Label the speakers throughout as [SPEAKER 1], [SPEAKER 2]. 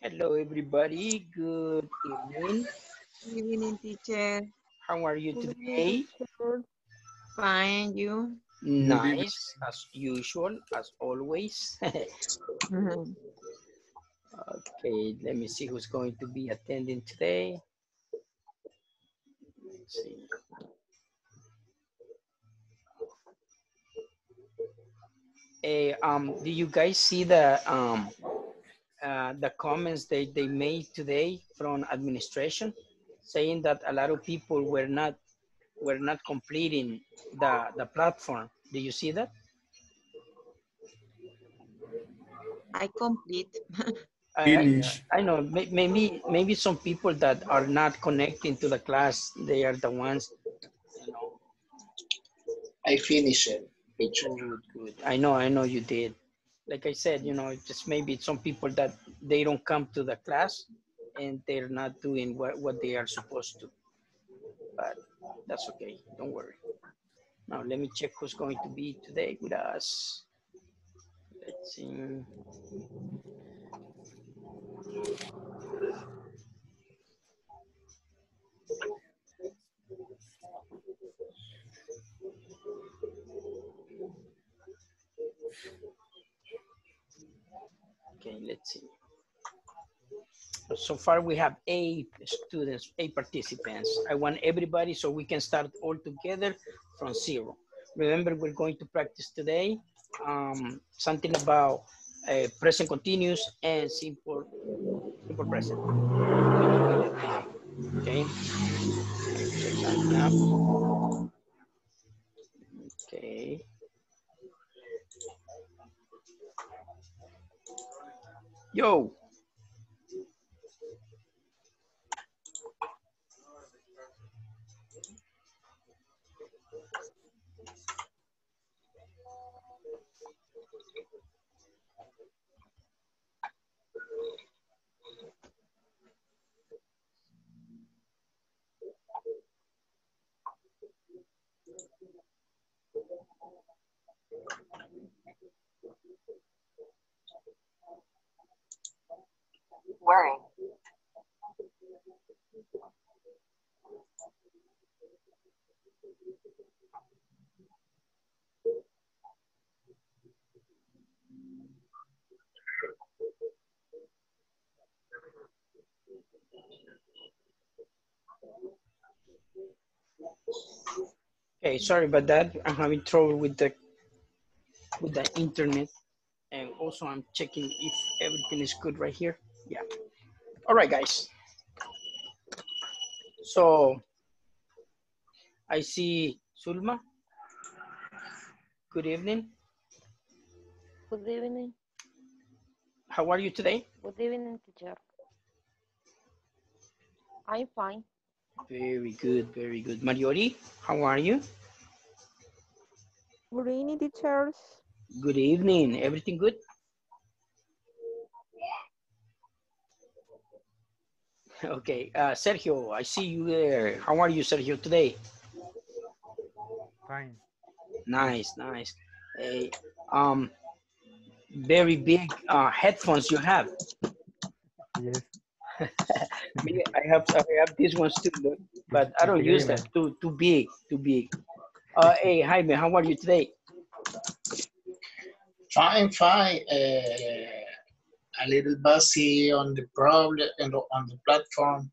[SPEAKER 1] Hello, everybody. Good evening.
[SPEAKER 2] Good evening, teacher.
[SPEAKER 1] How are you
[SPEAKER 2] Good
[SPEAKER 1] today?
[SPEAKER 2] evening, Fine, you?
[SPEAKER 1] Nice, as usual, as always.
[SPEAKER 2] Mhm.
[SPEAKER 1] okay, let me see who's going to be attending today. Let's see. Um, do you guys see the um, uh, the comments they, they made today from administration saying that a lot of people were not were not completing the the platform. Do you see that?
[SPEAKER 2] I complete.
[SPEAKER 1] I- I-
[SPEAKER 3] Finish.
[SPEAKER 1] I know, maybe, maybe some people that are not connecting to the class, they are the ones, you know,
[SPEAKER 4] I finish it.
[SPEAKER 1] Good, good. I know, I know you did. Like I said, you know, just maybe some people that they don't come to the class and they're not doing what, what they are supposed to. But that's okay, don't worry. Now, let me check who's going to be today with us. Let's see. Okay, let's see. So far, we have eight students, eight participants. I want everybody so we can start all together from zero. Remember, we're going to practice today um, something about uh, present continuous and simple, simple present. Okay. Okay. Yo.
[SPEAKER 5] Worry.
[SPEAKER 1] Okay, sorry about that. I'm having trouble with the with the internet. And also I'm checking if everything is good right here. Yeah. All right, guys. So I see Sulma. Good evening.
[SPEAKER 6] Good evening.
[SPEAKER 1] How are you today?
[SPEAKER 6] Good evening, teacher. I'm fine.
[SPEAKER 1] Very good, very good. Mariori, how are you?
[SPEAKER 7] Good evening, teachers.
[SPEAKER 1] Good evening. Everything good? Okay, uh, Sergio, I see you there. How are you, Sergio, today?
[SPEAKER 3] Fine.
[SPEAKER 1] Nice, nice. Hey, um, very big uh, headphones you have.
[SPEAKER 3] Yes.
[SPEAKER 1] Me, I have I have these ones too, but I don't use them. Too too big, too big. Uh, hey, Jaime, how are you today?
[SPEAKER 4] Fine, fine. Uh, a little busy on the problem and on the platform.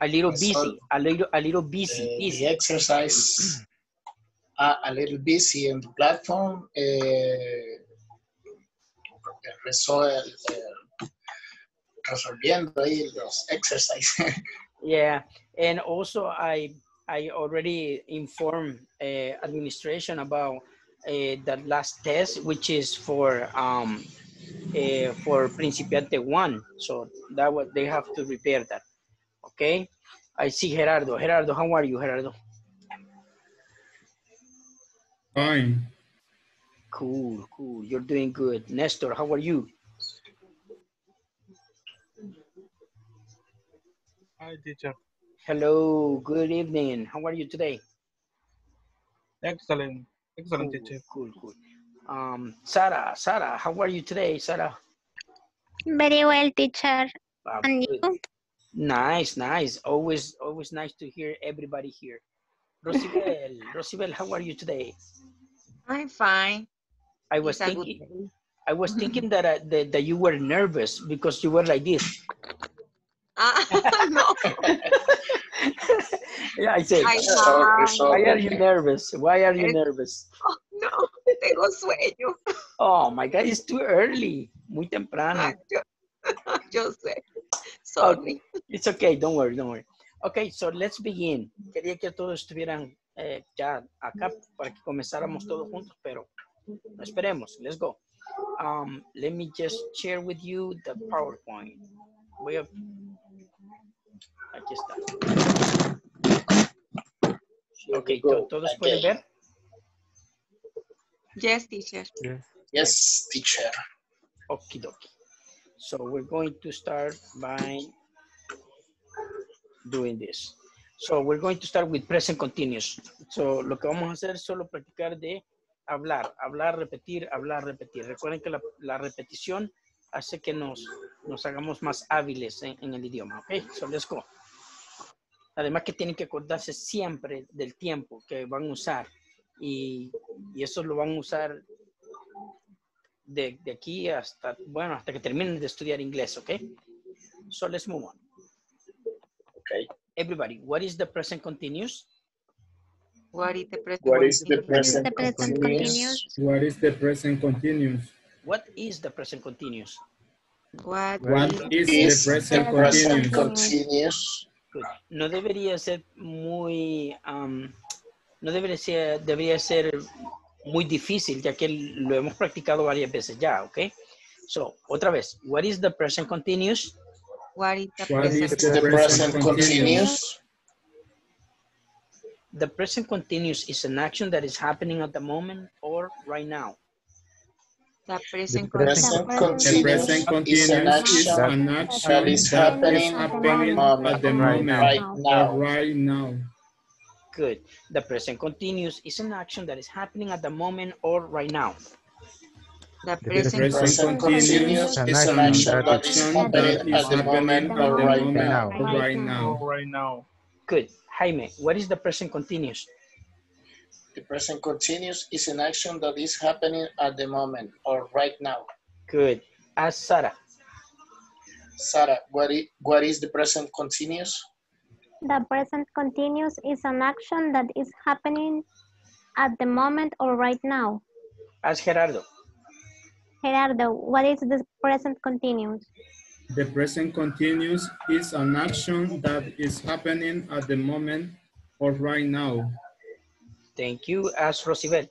[SPEAKER 1] A little busy, a little a little
[SPEAKER 4] Uh,
[SPEAKER 1] busy,
[SPEAKER 4] the
[SPEAKER 1] busy.
[SPEAKER 4] exercise. uh, a little busy on the platform. Uh, resol- uh, resolviendo ahí los exercises.
[SPEAKER 1] Yeah, and also I I already informed uh, administration about uh, the last test, which is for um uh, for Principiante one. So that what they have to repair that. Okay. I see Gerardo. Gerardo, how are you, Gerardo?
[SPEAKER 3] Fine.
[SPEAKER 1] Cool, cool. You're doing good. Nestor, how are you?
[SPEAKER 3] Hi, teacher.
[SPEAKER 1] Hello. Good evening. How are you today?
[SPEAKER 5] Excellent. Excellent,
[SPEAKER 1] Cool,
[SPEAKER 5] teacher.
[SPEAKER 1] cool, cool. Um, Sarah, Sarah, how are you today, Sarah?
[SPEAKER 7] Very well, teacher.
[SPEAKER 1] Ah,
[SPEAKER 7] And
[SPEAKER 1] good.
[SPEAKER 7] you?
[SPEAKER 1] Nice, nice. Always, always nice to hear everybody here. Rosibel, Rosibel, how are you today?
[SPEAKER 8] I'm fine.
[SPEAKER 1] I was
[SPEAKER 8] It's
[SPEAKER 1] thinking. I was thinking that, uh, that that you were nervous because you were like this.
[SPEAKER 8] Ah, no,
[SPEAKER 1] yeah, I say,
[SPEAKER 8] I
[SPEAKER 4] Sorry,
[SPEAKER 8] have,
[SPEAKER 1] why are you nervous? Why are you
[SPEAKER 8] It's-
[SPEAKER 1] nervous?
[SPEAKER 8] no, tengo sueño.
[SPEAKER 1] Oh my God, it's too early. Muy
[SPEAKER 8] Ah,
[SPEAKER 1] temprano.
[SPEAKER 8] Yo, yo sé. Sorry.
[SPEAKER 1] It's okay, don't worry, don't worry. Okay, so let's begin. Quería que todos estuvieran eh, ya acá para que comenzáramos todos juntos, pero no esperemos. Let's go. Um, let me just share with you the PowerPoint. We a... Aquí está. Ok, to- todos pueden
[SPEAKER 4] Okay.
[SPEAKER 1] ver.
[SPEAKER 8] Yes, teacher.
[SPEAKER 4] Yes, teacher.
[SPEAKER 1] Okie dokie. So we're going to start by doing this. So we're going to start with present continuous. So lo que vamos a hacer es solo practicar de hablar, hablar, repetir, hablar, repetir. Recuerden que la, la repetición hace que nos, nos hagamos más hábiles en, en el idioma. Ok, so let's go. Además que tienen que acordarse siempre del tiempo que van a usar y, y eso lo van a usar de, de aquí hasta, bueno, hasta que terminen de estudiar inglés, ¿ok? So let's move on.
[SPEAKER 4] Okay.
[SPEAKER 1] Everybody, what is the present continuous?
[SPEAKER 8] What is the present
[SPEAKER 4] What is the
[SPEAKER 8] continuous?
[SPEAKER 4] present continuous?
[SPEAKER 3] What is the present continuous?
[SPEAKER 1] What is the present continuous?
[SPEAKER 8] What
[SPEAKER 3] What
[SPEAKER 8] is
[SPEAKER 3] is
[SPEAKER 4] Is
[SPEAKER 3] the present
[SPEAKER 4] the present
[SPEAKER 3] continuous?
[SPEAKER 4] continuous?
[SPEAKER 1] Good. No debería ser muy, um, no debería ser, debería ser muy difícil, ya que lo hemos practicado varias veces ya, ¿ok? So, otra vez, what is the present continuous?
[SPEAKER 8] what is the
[SPEAKER 3] What
[SPEAKER 8] present
[SPEAKER 4] the present continuous.
[SPEAKER 1] The present continuous is an action that is happening at the moment or right now.
[SPEAKER 8] The present
[SPEAKER 3] The
[SPEAKER 4] Present
[SPEAKER 7] present
[SPEAKER 3] The present
[SPEAKER 4] continuous is an
[SPEAKER 3] continuous is
[SPEAKER 4] action
[SPEAKER 3] an action
[SPEAKER 4] that is happening
[SPEAKER 3] at
[SPEAKER 4] at
[SPEAKER 3] the
[SPEAKER 4] the
[SPEAKER 3] moment
[SPEAKER 4] right
[SPEAKER 3] or
[SPEAKER 4] now.
[SPEAKER 3] right now.
[SPEAKER 1] Good. The present continuous is an action that is happening at the moment or right now.
[SPEAKER 8] the
[SPEAKER 3] The
[SPEAKER 8] present
[SPEAKER 3] present
[SPEAKER 4] Present
[SPEAKER 3] continuous
[SPEAKER 4] continuous
[SPEAKER 3] is
[SPEAKER 4] is
[SPEAKER 3] an
[SPEAKER 4] an action
[SPEAKER 3] action
[SPEAKER 4] that is happening at the moment or right now.
[SPEAKER 3] or right now.
[SPEAKER 5] Right now.
[SPEAKER 1] Good. Jaime, what is the present continuous?
[SPEAKER 4] The present continuous is an action that is happening at the moment or right now.
[SPEAKER 1] Good. Ask Sarah.
[SPEAKER 4] Sarah, what is, what is the present continuous?
[SPEAKER 7] The present continuous is an action that is happening at the moment or right now.
[SPEAKER 1] Ask Gerardo.
[SPEAKER 7] Gerardo, what is the present continuous?
[SPEAKER 3] The present continuous is an action that is happening at the moment or right now.
[SPEAKER 1] Thank you. Ask Rosibel.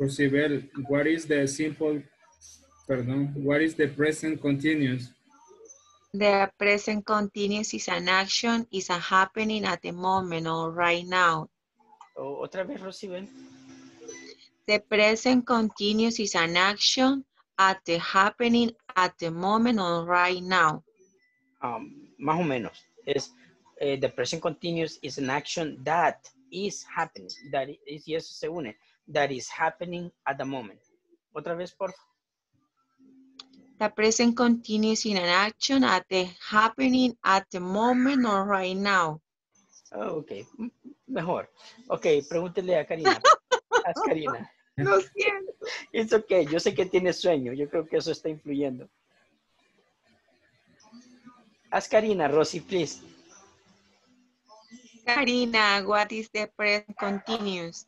[SPEAKER 3] Rosibel, what is the simple, pardon, what is the present continuous?
[SPEAKER 8] the present continuous is an action is a happening at the moment or right now
[SPEAKER 1] O- otra vez, Rosibel.
[SPEAKER 8] the present continuous is an action at the happening at the moment or right now
[SPEAKER 1] Um, más o menos. Es, eh, the present continuous is an action that is happening. That is, y eso se une. That is happening at the moment. Otra vez, por favor.
[SPEAKER 8] The present continuous in an action at the happening at the moment or right now.
[SPEAKER 1] Oh, ok, mejor. Ok, pregúntele a Karina. Karina.
[SPEAKER 8] Lo siento.
[SPEAKER 1] It's okay, yo sé que tiene sueño, yo creo que eso está influyendo. Haz Karina, Rosy, please.
[SPEAKER 8] Karina, what is the present continuous?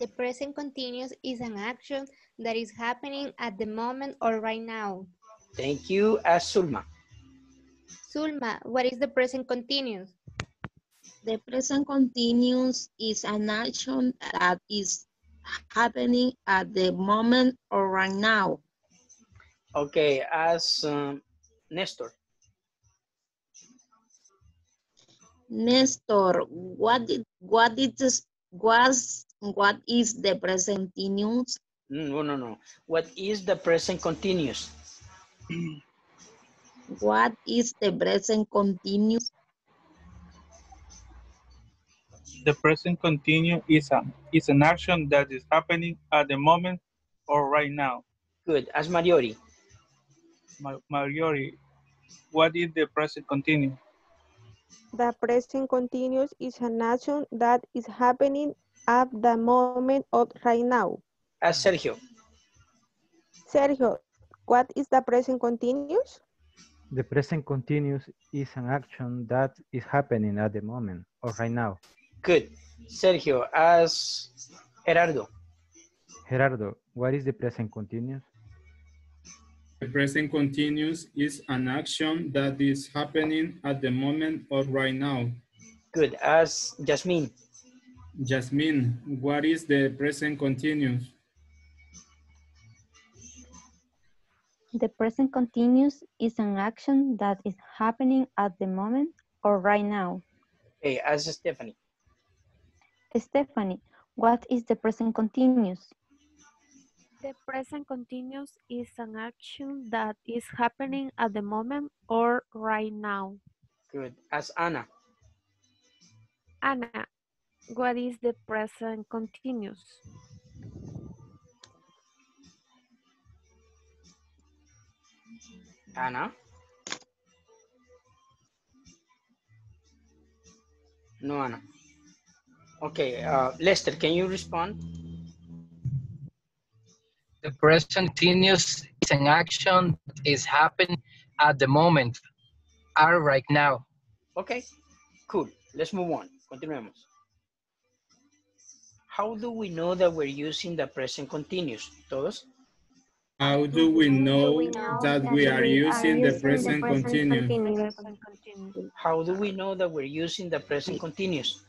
[SPEAKER 9] The present continuous is an action that is happening at the moment or right now.
[SPEAKER 1] Thank you. Ask Zulma.
[SPEAKER 9] Zulma, what is the present continuous?
[SPEAKER 6] The present continuous is an action that is happening at the moment or right now.
[SPEAKER 1] Okay, as um, Nestor.
[SPEAKER 6] Nestor, what did, what did this, was, what is the present continuous?
[SPEAKER 1] Mm, No, no, no. What is the present continuous?
[SPEAKER 6] What is the present continuous?
[SPEAKER 5] The present continuous is, a, is an action that is happening at the moment or right now.
[SPEAKER 1] Good. As Mariori.
[SPEAKER 5] Ma- Mariori, what is the present continuous?
[SPEAKER 10] The present continuous ah, is an action that is happening at the moment of right now.
[SPEAKER 1] As Sergio.
[SPEAKER 10] Sergio, what is the present continuous?
[SPEAKER 11] The present continuous is an action that is happening at the moment or right now.
[SPEAKER 1] Good. Sergio. As Gerardo.
[SPEAKER 11] Gerardo, what is the present continuous?
[SPEAKER 3] The present continuous is an action that is happening at the moment or right now.
[SPEAKER 1] Good. As Jasmine.
[SPEAKER 3] Jasmine, what is the present continuous?
[SPEAKER 12] The present continuous is an action that is happening at the moment or right now.
[SPEAKER 1] Okay. As Stephanie.
[SPEAKER 12] Stephanie, what is the present continuous?
[SPEAKER 13] The present continuous is an action that is happening at the moment or right now.
[SPEAKER 1] Good. As Anna.
[SPEAKER 13] Anna, what is the present continuous?
[SPEAKER 1] Anna. No, Anna. Okay, uh, Lester, can you respond?
[SPEAKER 14] The present continuous is an action that is happening at the moment, are right now.
[SPEAKER 1] Okay, cool. Let's move on. Continuemos. How do we know that we're using the present continuous? Todos?
[SPEAKER 3] How do we know that we are using the present continuous?
[SPEAKER 1] How do we know that we're using the present continuous?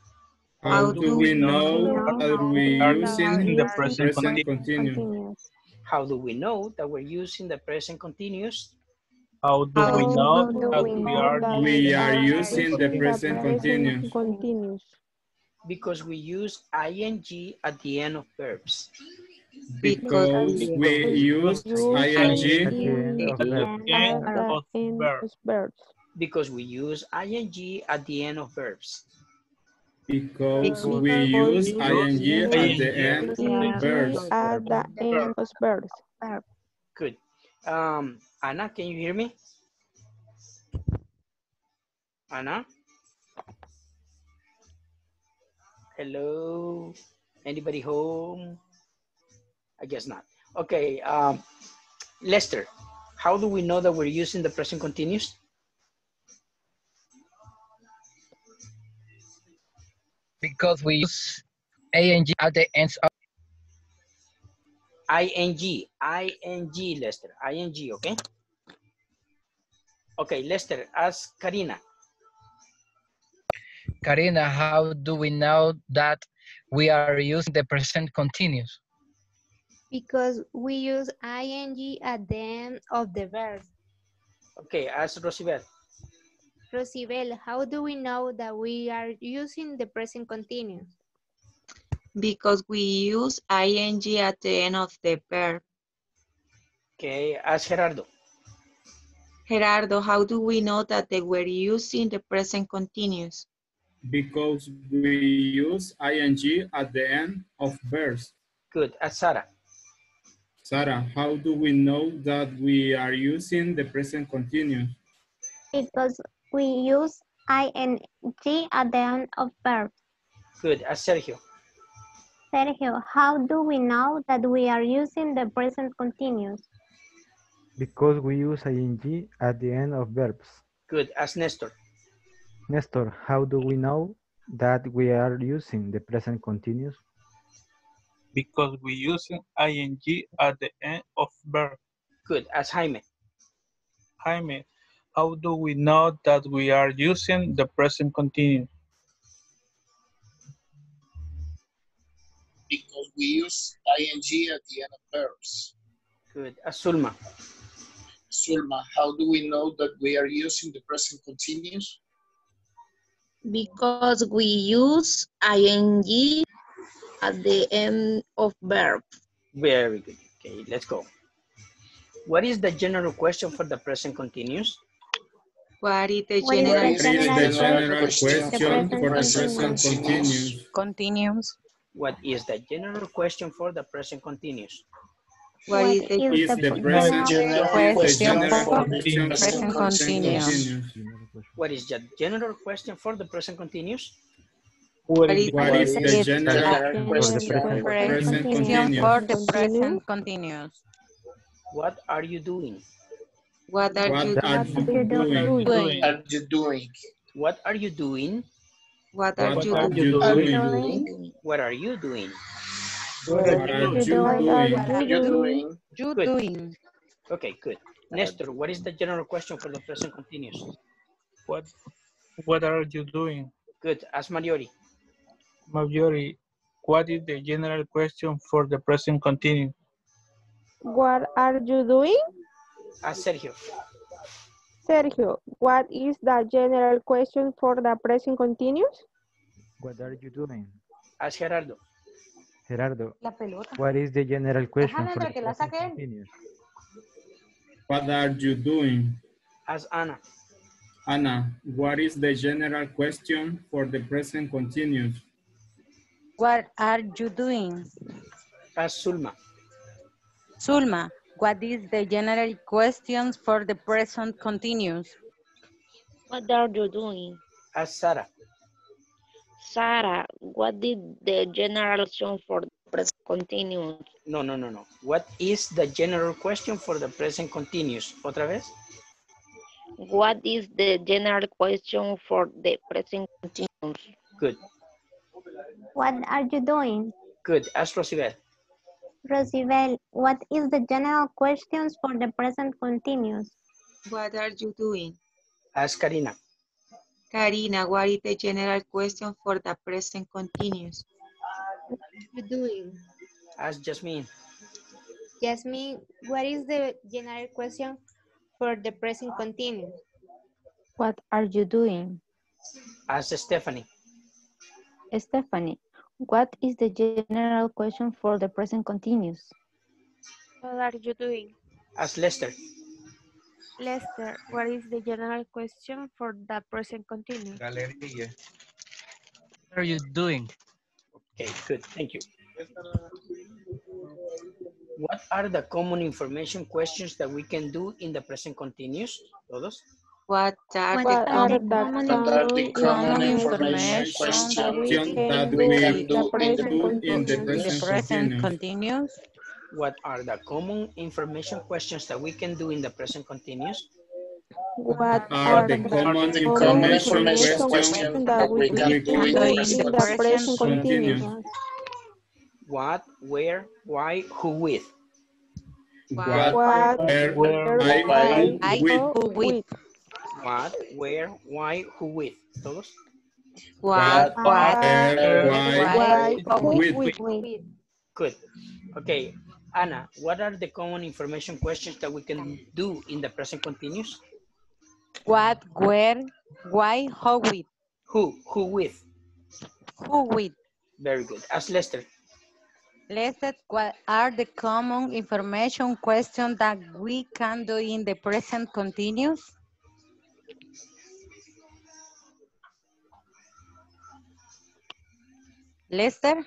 [SPEAKER 3] How do we know that we are using the
[SPEAKER 5] present
[SPEAKER 3] present continuous?
[SPEAKER 1] How do we know that we're using the present continuous?
[SPEAKER 5] How do we know that we are
[SPEAKER 3] We are using the present continuous.
[SPEAKER 10] Continuous.
[SPEAKER 1] Because we use ing at the end of verbs.
[SPEAKER 3] Because we use ing
[SPEAKER 5] at the end of
[SPEAKER 10] verbs.
[SPEAKER 1] Because we use ing at the end of verbs.
[SPEAKER 3] Because we use ing at the end of verbs.
[SPEAKER 10] At the end of verbs.
[SPEAKER 1] Good. Um, Anna, can you hear me? Anna? Hello? Anybody home? I guess not. Okay, um, Lester, how do we know that we're using the present continuous?
[SPEAKER 14] Because we use ing at the ends of
[SPEAKER 1] ing, ing, Lester, ing, okay? Okay, Lester, ask Karina.
[SPEAKER 14] Karina, how do we know that we are using the present continuous?
[SPEAKER 9] Because we use ing at the end of the verb.
[SPEAKER 1] Okay, ask Rosibel.
[SPEAKER 9] Rosibel, how do we know that we are using the present continuous?
[SPEAKER 2] Because we use ing at the end of the verb.
[SPEAKER 1] Okay, ask Gerardo.
[SPEAKER 2] Gerardo, how do we know that they were using the present continuous?
[SPEAKER 3] Because we use ing at the end of verbs.
[SPEAKER 1] Good, ask Sarah.
[SPEAKER 3] Sarah, how do we know that we are using the present continuous?
[SPEAKER 7] Because we use ing at the end of verbs.
[SPEAKER 1] Good, ask Sergio.
[SPEAKER 7] Sergio, how do we know that we are using the present continuous?
[SPEAKER 11] Because we use ing at the end of verbs.
[SPEAKER 1] Good, As Nestor.
[SPEAKER 11] Nestor, how do we know that we are using the present continuous?
[SPEAKER 5] Because we use ing at the end of verb.
[SPEAKER 1] Good, As Jaime.
[SPEAKER 5] Jaime, how do we know that we are using the present continuous?
[SPEAKER 4] Because we use ing at the end of verbs.
[SPEAKER 1] Good, ask Sulma.
[SPEAKER 4] Sulma, how do we know that we are using the present continuous?
[SPEAKER 8] Because we use ing at the end of verb.
[SPEAKER 1] Very good. Okay, let's go. What is the general question for the present continuous?
[SPEAKER 2] What is the general
[SPEAKER 7] the
[SPEAKER 3] the general
[SPEAKER 7] question
[SPEAKER 3] question
[SPEAKER 7] for
[SPEAKER 3] for
[SPEAKER 7] the
[SPEAKER 3] the
[SPEAKER 7] present
[SPEAKER 3] present continuous?
[SPEAKER 2] continuous?
[SPEAKER 1] What is the general question for the present continuous?
[SPEAKER 2] What is the
[SPEAKER 3] Is the present
[SPEAKER 4] General
[SPEAKER 3] question
[SPEAKER 4] question for the present
[SPEAKER 3] the
[SPEAKER 4] continuous.
[SPEAKER 3] continuous?
[SPEAKER 1] What is the general question for the present continuous?
[SPEAKER 5] What
[SPEAKER 2] is
[SPEAKER 3] What is the
[SPEAKER 11] the
[SPEAKER 3] general
[SPEAKER 11] general
[SPEAKER 3] question
[SPEAKER 11] question
[SPEAKER 3] for the
[SPEAKER 11] for
[SPEAKER 3] present
[SPEAKER 11] the
[SPEAKER 3] continuous?
[SPEAKER 2] for the present continuous?
[SPEAKER 1] What are you doing?
[SPEAKER 2] What are
[SPEAKER 3] What
[SPEAKER 2] you
[SPEAKER 3] are
[SPEAKER 2] doing?
[SPEAKER 3] you doing?
[SPEAKER 2] doing?
[SPEAKER 4] Are you doing?
[SPEAKER 1] What are you doing?
[SPEAKER 2] What are
[SPEAKER 3] What
[SPEAKER 2] you
[SPEAKER 3] are
[SPEAKER 2] doing?
[SPEAKER 3] you
[SPEAKER 4] Are
[SPEAKER 3] doing?
[SPEAKER 4] you doing?
[SPEAKER 1] What are you doing?
[SPEAKER 3] What are you doing?
[SPEAKER 4] What Are you doing?
[SPEAKER 2] You
[SPEAKER 1] Good.
[SPEAKER 2] doing?
[SPEAKER 1] Okay, good. Nestor, what is the general question for the present continuous?
[SPEAKER 5] What What are you doing?
[SPEAKER 1] Good. Ask Mariori.
[SPEAKER 5] Marjorie, what is the general question for the present continuous?
[SPEAKER 10] What are you doing?
[SPEAKER 1] Ask Sergio.
[SPEAKER 10] Sergio, what is the general question for the present continuous?
[SPEAKER 11] What are you doing?
[SPEAKER 1] As Gerardo.
[SPEAKER 11] Gerardo,
[SPEAKER 12] La pelota.
[SPEAKER 11] what is the general question
[SPEAKER 12] Déjala
[SPEAKER 11] for the
[SPEAKER 12] la
[SPEAKER 11] present
[SPEAKER 12] saque
[SPEAKER 11] continuous?
[SPEAKER 3] What are you doing?
[SPEAKER 1] As Anna.
[SPEAKER 3] Anna, what is the general question for the present continuous?
[SPEAKER 2] What are you doing?
[SPEAKER 1] As Sulma.
[SPEAKER 2] Sulma, what is the general question for the present continuous?
[SPEAKER 6] What are you doing?
[SPEAKER 1] Ask Sarah.
[SPEAKER 6] Sarah, what is the general question for the present continuous?
[SPEAKER 1] No, no, no, no. What is the general question for the present continuous? Otra vez.
[SPEAKER 6] What is the general question for the present continuous?
[SPEAKER 1] Good.
[SPEAKER 7] What are you doing?
[SPEAKER 1] Good. Ask Rosibel.
[SPEAKER 7] Rosibel, what is the general questions for the present continuous?
[SPEAKER 2] What are you doing?
[SPEAKER 1] Ask Karina.
[SPEAKER 2] Karina, what is the general question for the present continuous?
[SPEAKER 9] What are you doing?
[SPEAKER 1] Ask Jasmine.
[SPEAKER 9] Jasmine, what is the general question for the present continuous?
[SPEAKER 12] What are you doing?
[SPEAKER 1] Ask Stephanie.
[SPEAKER 12] Stephanie, what is the general question for the present continuous?
[SPEAKER 13] What are you doing?
[SPEAKER 1] Ask Lester.
[SPEAKER 13] Lester, what is the general question for the present continuous?
[SPEAKER 14] What are you doing?
[SPEAKER 1] Okay, good. Thank you. What are the common information questions that we can do in the present continuous? Todos.
[SPEAKER 2] What are
[SPEAKER 7] What
[SPEAKER 2] the common
[SPEAKER 7] the common
[SPEAKER 4] What are the common
[SPEAKER 2] information
[SPEAKER 4] information questions
[SPEAKER 10] that we
[SPEAKER 3] Question
[SPEAKER 10] can
[SPEAKER 3] that
[SPEAKER 10] do
[SPEAKER 3] we
[SPEAKER 10] in
[SPEAKER 3] can
[SPEAKER 10] the
[SPEAKER 3] do
[SPEAKER 10] present
[SPEAKER 3] in the present
[SPEAKER 2] present
[SPEAKER 3] continuous.
[SPEAKER 2] continuous?
[SPEAKER 1] What are the common information questions that we can do in the present continuous?
[SPEAKER 10] What
[SPEAKER 3] Are the common
[SPEAKER 4] common
[SPEAKER 3] information
[SPEAKER 4] information
[SPEAKER 3] questions
[SPEAKER 10] that we
[SPEAKER 3] we
[SPEAKER 10] can
[SPEAKER 3] can
[SPEAKER 10] do
[SPEAKER 3] do
[SPEAKER 10] in the present
[SPEAKER 3] continuous?
[SPEAKER 10] continuous?
[SPEAKER 1] What, where, why, who with?
[SPEAKER 3] What,
[SPEAKER 10] What,
[SPEAKER 3] where,
[SPEAKER 10] where,
[SPEAKER 3] why,
[SPEAKER 10] why,
[SPEAKER 2] I
[SPEAKER 3] who, with,
[SPEAKER 2] who with?
[SPEAKER 1] What, where, why, who with? Todos.
[SPEAKER 2] What,
[SPEAKER 3] where,
[SPEAKER 10] where,
[SPEAKER 3] why,
[SPEAKER 10] why, who
[SPEAKER 3] with.
[SPEAKER 10] with?
[SPEAKER 1] Good. Okay, Anna, what are the common information questions that we can do in the present continuous?
[SPEAKER 2] What, where, why, how with?
[SPEAKER 1] Who, who with?
[SPEAKER 2] Who with?
[SPEAKER 1] Very good. Ask Lester.
[SPEAKER 2] Lester, what are the common information questions that we can do in the present continuous? Lester?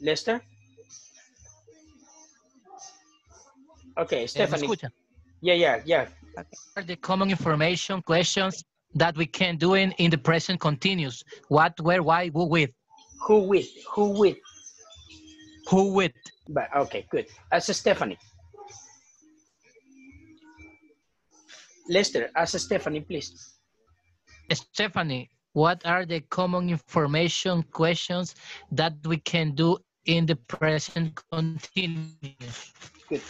[SPEAKER 1] Lester? Okay,
[SPEAKER 14] Eh,
[SPEAKER 1] Stephanie.
[SPEAKER 14] escuchan?
[SPEAKER 1] Yeah, yeah, yeah.
[SPEAKER 14] are the common information questions that we can do in, in the present continuous? What, where, why, who with?
[SPEAKER 1] Who with? Who with?
[SPEAKER 14] Who with?
[SPEAKER 1] But okay, good. Ask Stephanie. Lester, ask Stephanie, please.
[SPEAKER 14] Stephanie, what are the common information questions that we can do in the present continuous?
[SPEAKER 1] Good.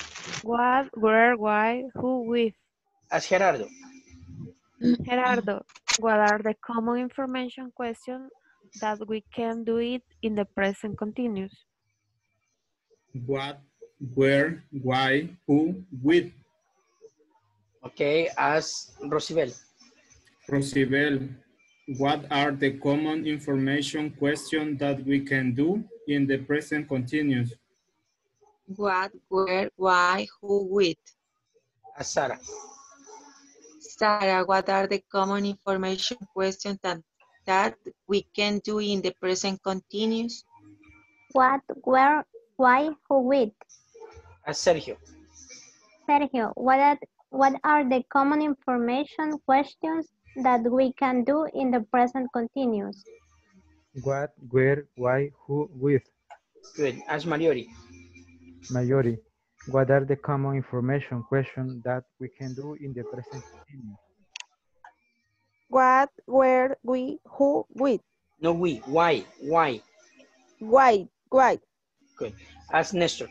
[SPEAKER 13] What, where, why, who with?
[SPEAKER 1] Ask Gerardo.
[SPEAKER 13] Gerardo, what are the common information questions that we can do it in the present continuous?
[SPEAKER 3] what, where, why, who, with.
[SPEAKER 1] Okay, ask Rosibel.
[SPEAKER 3] Rosibel, what are the common information questions that we can do in the present continuous?
[SPEAKER 2] What, where, why, who, with.
[SPEAKER 1] A Sara.
[SPEAKER 2] Sarah, what are the common information questions that, that we can do in the present continuous?
[SPEAKER 7] What, where, why, who with?
[SPEAKER 1] A Sergio.
[SPEAKER 7] Sergio, what are, what are the common information questions that we can do in the present continuous?
[SPEAKER 11] What, where, why, who, with.
[SPEAKER 1] Good. As Mariori.
[SPEAKER 11] Majority. What are the common information questions that we can do in the present continuous?
[SPEAKER 10] What, where, we, who, with.
[SPEAKER 1] No we. Why? Why?
[SPEAKER 10] Why, why.
[SPEAKER 1] Good. As Nestor.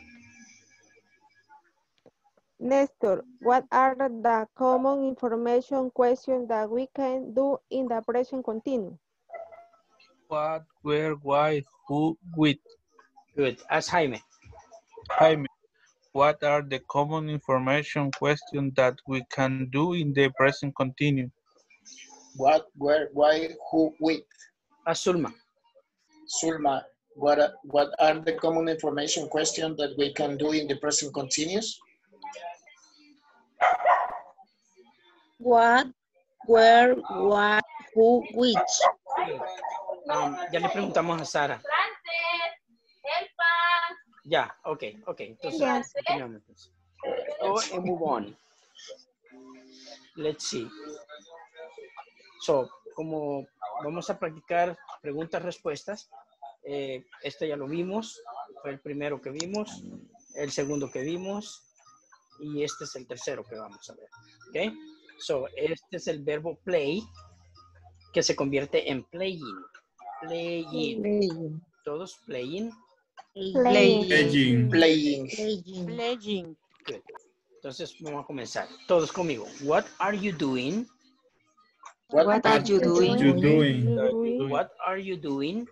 [SPEAKER 10] Nestor, what are the common information questions that we can do in the present continuous?
[SPEAKER 5] What, where, why, who, with.
[SPEAKER 1] Good. As Jaime.
[SPEAKER 5] Jaime, what are the common information questions that we can do in the present continuous?
[SPEAKER 4] What, where, why, who, with.
[SPEAKER 1] As Zulma.
[SPEAKER 4] Sulma, what, what are the common information questions that we can do in the present continuous?
[SPEAKER 8] What, where, why, who, which.
[SPEAKER 1] Um, ya le preguntamos a Sara. Ya, ok, ok. Entonces,
[SPEAKER 7] Yes.
[SPEAKER 1] continuamos. entonces. Go and move on. Let's see. So, como vamos a practicar preguntas-respuestas, eh, este ya lo vimos, fue el primero que vimos, el segundo que vimos, y este es el tercero que vamos a ver. ¿Ok? So, este es el verbo play, que se convierte en playing. Playing.
[SPEAKER 8] Playing.
[SPEAKER 1] Todos playing.
[SPEAKER 7] Playing.
[SPEAKER 3] Playing.
[SPEAKER 4] Playing.
[SPEAKER 8] Playing.
[SPEAKER 13] Playing.
[SPEAKER 1] Good. Entonces vamos a comenzar. Todos conmigo. What are you doing?
[SPEAKER 2] What are you doing?
[SPEAKER 3] You doing?
[SPEAKER 10] Doing,
[SPEAKER 1] What are you doing?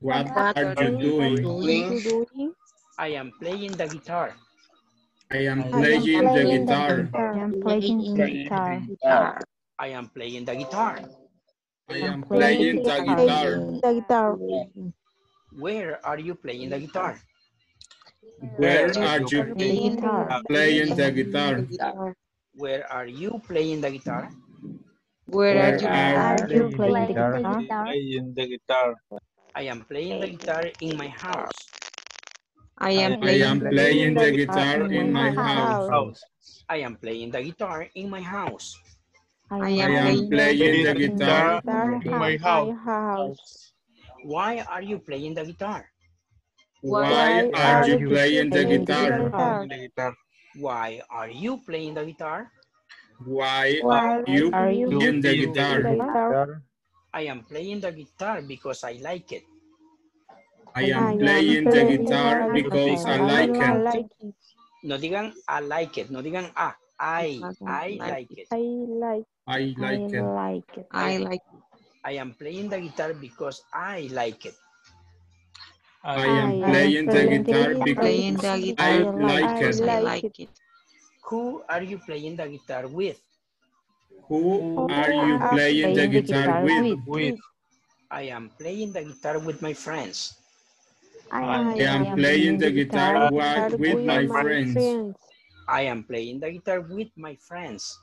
[SPEAKER 3] What
[SPEAKER 8] What
[SPEAKER 3] are you doing.
[SPEAKER 1] I am playing the guitar.
[SPEAKER 3] I am playing the guitar.
[SPEAKER 12] I am playing the guitar.
[SPEAKER 4] Guitar.
[SPEAKER 1] I am playing the guitar.
[SPEAKER 3] I am playing the guitar.
[SPEAKER 10] The guitar.
[SPEAKER 1] Where are you playing the guitar?
[SPEAKER 3] Where are you
[SPEAKER 12] Playing guitar.
[SPEAKER 3] playing the guitar?
[SPEAKER 1] Where are you playing the guitar?
[SPEAKER 2] Where are you?
[SPEAKER 3] are
[SPEAKER 12] Are you playing the
[SPEAKER 7] Playing the
[SPEAKER 12] guitar?
[SPEAKER 7] guitar.
[SPEAKER 5] Playing the guitar.
[SPEAKER 1] I am playing the guitar in my house.
[SPEAKER 2] I am
[SPEAKER 3] I
[SPEAKER 2] playing.
[SPEAKER 3] am playing the guitar in my house.
[SPEAKER 5] House.
[SPEAKER 1] I am playing the guitar in my house.
[SPEAKER 2] I
[SPEAKER 3] I
[SPEAKER 2] am
[SPEAKER 3] am
[SPEAKER 2] playing.
[SPEAKER 3] playing the guitar.
[SPEAKER 10] Guitar
[SPEAKER 5] in my house.
[SPEAKER 10] house.
[SPEAKER 1] Why are you playing the guitar?
[SPEAKER 3] Why are you playing the guitar?
[SPEAKER 5] The guitar.
[SPEAKER 1] Why are you playing the guitar?
[SPEAKER 3] Why
[SPEAKER 10] Why
[SPEAKER 3] are you
[SPEAKER 12] Are you
[SPEAKER 3] playing
[SPEAKER 5] playing the
[SPEAKER 3] guitar?
[SPEAKER 10] The guitar.
[SPEAKER 1] I am playing the guitar because I like it.
[SPEAKER 3] I
[SPEAKER 10] I
[SPEAKER 3] am
[SPEAKER 10] am
[SPEAKER 3] playing the guitar because I like it.
[SPEAKER 1] No digan I like it. No digan ah. I. I like it.
[SPEAKER 10] I like
[SPEAKER 3] I
[SPEAKER 12] I
[SPEAKER 3] like it.
[SPEAKER 12] like it.
[SPEAKER 2] I like.
[SPEAKER 1] I am playing the guitar because I like it.
[SPEAKER 3] I
[SPEAKER 5] I
[SPEAKER 3] am
[SPEAKER 10] am
[SPEAKER 3] playing the guitar because I like it.
[SPEAKER 2] I
[SPEAKER 10] like
[SPEAKER 2] like it.
[SPEAKER 1] Who are you playing the guitar with?
[SPEAKER 3] Who are you playing the guitar
[SPEAKER 12] guitar
[SPEAKER 3] with?
[SPEAKER 12] with.
[SPEAKER 5] With.
[SPEAKER 1] I am playing the guitar with my friends.
[SPEAKER 7] I
[SPEAKER 3] I
[SPEAKER 7] am
[SPEAKER 3] playing the
[SPEAKER 12] playing
[SPEAKER 3] guitar
[SPEAKER 12] guitar
[SPEAKER 10] guitar
[SPEAKER 3] with my friends.
[SPEAKER 1] I am playing the guitar with my friends.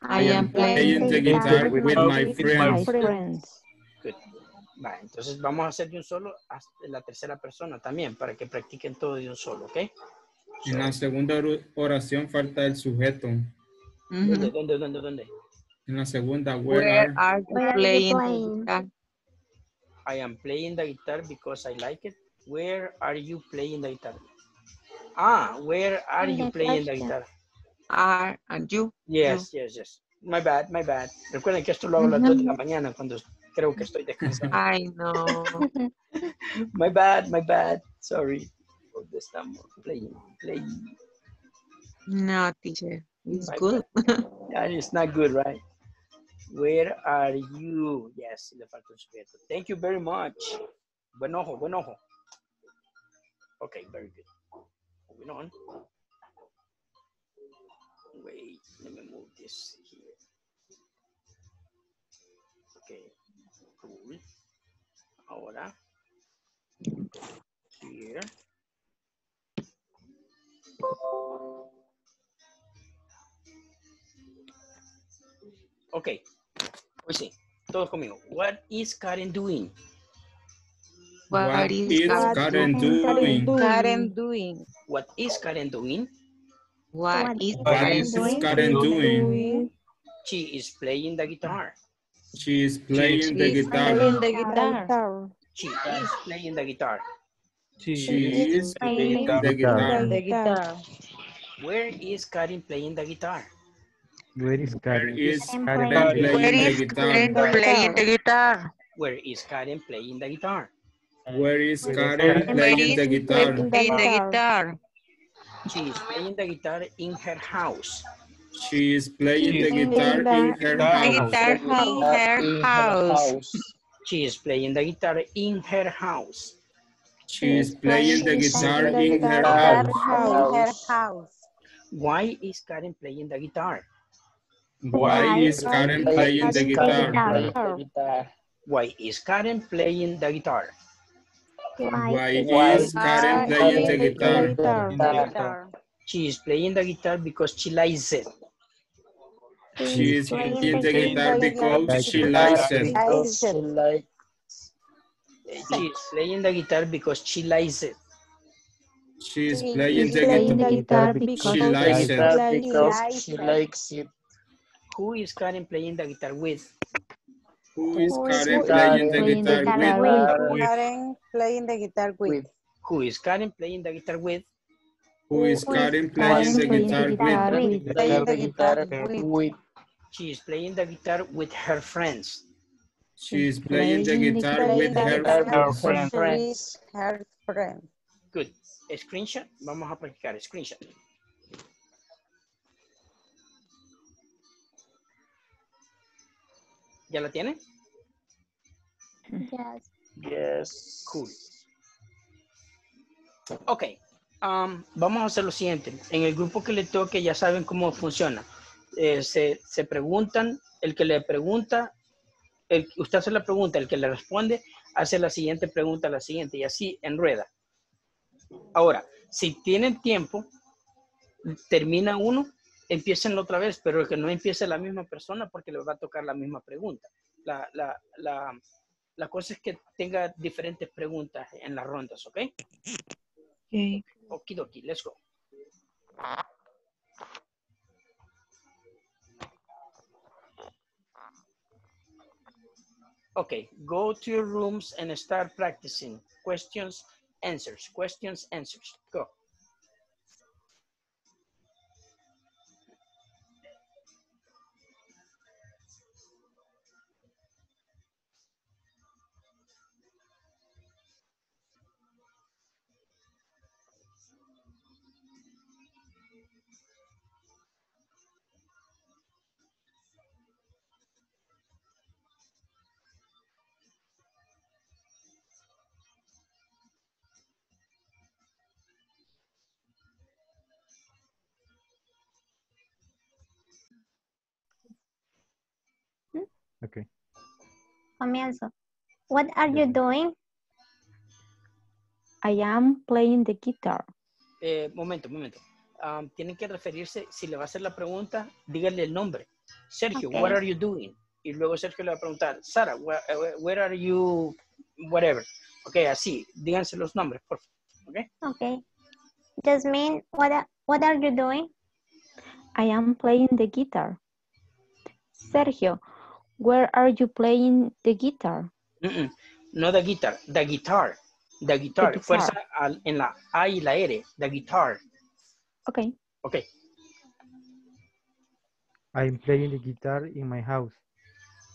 [SPEAKER 2] I am
[SPEAKER 3] Playing the guitar with my
[SPEAKER 12] My
[SPEAKER 3] friends.
[SPEAKER 12] friends.
[SPEAKER 1] Good. Va, entonces vamos a hacer de un solo hasta la tercera persona también para que practiquen todo de un solo, ¿ok?
[SPEAKER 3] En la segunda oración falta el sujeto.
[SPEAKER 1] ¿Dónde,
[SPEAKER 2] Mhm.
[SPEAKER 1] dónde, dónde, dónde?
[SPEAKER 3] En la segunda, where
[SPEAKER 2] Where
[SPEAKER 3] are
[SPEAKER 2] are you playing
[SPEAKER 7] playing?
[SPEAKER 2] guitar?
[SPEAKER 1] I am playing the guitar because I like it. Where are you playing the guitar? Ah, where are you
[SPEAKER 7] The
[SPEAKER 1] playing the guitar?
[SPEAKER 2] Are and you?
[SPEAKER 1] Yes, yes, yes. My bad, my bad. Recuerden que esto lo hago a las 2 de la mañana cuando creo que estoy descansando.
[SPEAKER 2] I know.
[SPEAKER 1] My bad, my bad. Sorry. ¿Dónde estamos? Playing, playing.
[SPEAKER 2] No, teacher. It's
[SPEAKER 1] My
[SPEAKER 2] good.
[SPEAKER 1] Yeah, it's not good, right? Where are you? Yes, le falta un sujeto. Thank you very much. Buen ojo, buen ojo. Okay, very good. Moving on. Wait, let me move this here. Okay, cool. Ahora. here. Okay. We see. Todos conmigo. What is Karen doing?
[SPEAKER 3] What is Karen doing?
[SPEAKER 2] Karen doing?
[SPEAKER 1] What is Karen doing?
[SPEAKER 2] What is
[SPEAKER 3] What
[SPEAKER 2] Karen
[SPEAKER 3] is
[SPEAKER 2] doing?
[SPEAKER 3] Karen doing?
[SPEAKER 1] She is playing the guitar.
[SPEAKER 3] She is playing the
[SPEAKER 2] She's
[SPEAKER 3] guitar.
[SPEAKER 2] playing the guitar.
[SPEAKER 1] She is playing the guitar.
[SPEAKER 3] She is playing the guitar.
[SPEAKER 2] The guitar.
[SPEAKER 1] Where is Karen playing the guitar?
[SPEAKER 11] Where is Karen?
[SPEAKER 3] is
[SPEAKER 11] Karen
[SPEAKER 3] Karen
[SPEAKER 11] playing
[SPEAKER 3] playing the
[SPEAKER 2] Karen playing the guitar?
[SPEAKER 1] Where is Karen playing the guitar?
[SPEAKER 3] Where is Karen
[SPEAKER 11] Karen
[SPEAKER 3] playing the guitar?
[SPEAKER 2] Playing the guitar.
[SPEAKER 1] She is playing the guitar in her house.
[SPEAKER 3] She is playing the guitar in her house.
[SPEAKER 2] in her house.
[SPEAKER 1] She is playing the guitar in her house.
[SPEAKER 3] She is playing the guitar in her
[SPEAKER 10] guitar
[SPEAKER 3] house.
[SPEAKER 2] her house.
[SPEAKER 1] Why is Karen playing the guitar?
[SPEAKER 3] Why is Karen playing the guitar?
[SPEAKER 1] Why is Karen playing the guitar?
[SPEAKER 3] Why is Karen playing the guitar?
[SPEAKER 1] She is playing the guitar because she likes it.
[SPEAKER 3] She is playing the guitar because she likes it.
[SPEAKER 1] She is playing the guitar because she likes it.
[SPEAKER 3] She is playing the guitar
[SPEAKER 12] guitar
[SPEAKER 3] because
[SPEAKER 12] because
[SPEAKER 3] she likes it.
[SPEAKER 4] because she likes it.
[SPEAKER 1] Who is Karen playing the guitar with?
[SPEAKER 3] Who is
[SPEAKER 12] Who is
[SPEAKER 3] Karen
[SPEAKER 12] Karen
[SPEAKER 3] playing the guitar
[SPEAKER 12] guitar
[SPEAKER 3] with?
[SPEAKER 12] with?
[SPEAKER 2] Karen playing the guitar with.
[SPEAKER 1] Who is Karen playing the guitar with?
[SPEAKER 3] Who is Karen
[SPEAKER 12] Karen
[SPEAKER 3] playing the guitar with?
[SPEAKER 12] with?
[SPEAKER 2] Playing the guitar with.
[SPEAKER 4] With
[SPEAKER 1] She is playing the guitar with her friends.
[SPEAKER 3] She is playing the
[SPEAKER 12] Playing the
[SPEAKER 3] guitar
[SPEAKER 12] guitar
[SPEAKER 3] with
[SPEAKER 12] with
[SPEAKER 3] her
[SPEAKER 12] her
[SPEAKER 3] friends.
[SPEAKER 5] friends.
[SPEAKER 2] With her friend.
[SPEAKER 1] Good. Screenshot. Vamos a practicar. Screenshot. ¿Ya la tiene?
[SPEAKER 7] Yes.
[SPEAKER 4] yes.
[SPEAKER 1] Cool. Ok. um, vamos a hacer lo siguiente. En el grupo que le toque ya saben cómo funciona. Eh, se, se preguntan, el que le pregunta, el, usted hace la pregunta, el que le responde hace la siguiente pregunta, la siguiente y así en rueda. Ahora, si tienen tiempo, termina uno, empiecen otra vez, pero que no empiece la misma persona porque le va a tocar la misma pregunta. La, la, la, la cosa es que tenga diferentes preguntas en las rondas, ¿ok?
[SPEAKER 2] Okay.
[SPEAKER 1] Okidoki, let's go. Okay, go to your rooms and start practicing. Questions, answers, questions, answers. Go.
[SPEAKER 11] Okay.
[SPEAKER 7] Comienzo. What are you doing?
[SPEAKER 12] I am playing the guitar.
[SPEAKER 1] Eh, momento, momento. Um, tienen que referirse, si le va a hacer la pregunta, díganle el nombre. Sergio,
[SPEAKER 7] Okay.
[SPEAKER 1] what are you doing? Y luego Sergio le va a preguntar, Sara, where, eh, where are you, whatever. Ok, así, díganse los nombres, por favor. Ok.
[SPEAKER 7] Okay. Jasmine, what, what are you doing?
[SPEAKER 12] I am playing the guitar. Sergio, where are you playing the guitar?
[SPEAKER 1] Mm-mm. No the guitar, the guitar. The guitar.
[SPEAKER 12] guitar.
[SPEAKER 1] Fuerza al- en la A y la R. The guitar.
[SPEAKER 12] Okay.
[SPEAKER 1] Ok.
[SPEAKER 11] I'm playing the guitar in my house.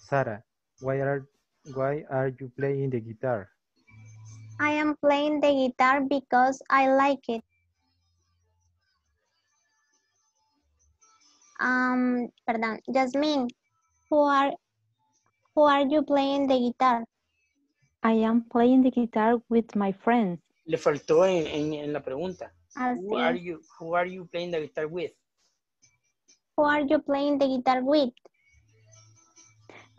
[SPEAKER 11] Sarah, why are why are you playing the guitar?
[SPEAKER 7] I am playing the guitar because I like it. Um, perdón, Jasmine, who are, who are you playing the guitar?
[SPEAKER 12] I am playing the guitar with my friends.
[SPEAKER 1] Le faltó en, en- en la pregunta.
[SPEAKER 7] Ah,
[SPEAKER 1] Who are you, who are you playing the guitar with?
[SPEAKER 7] Who are you playing the guitar with?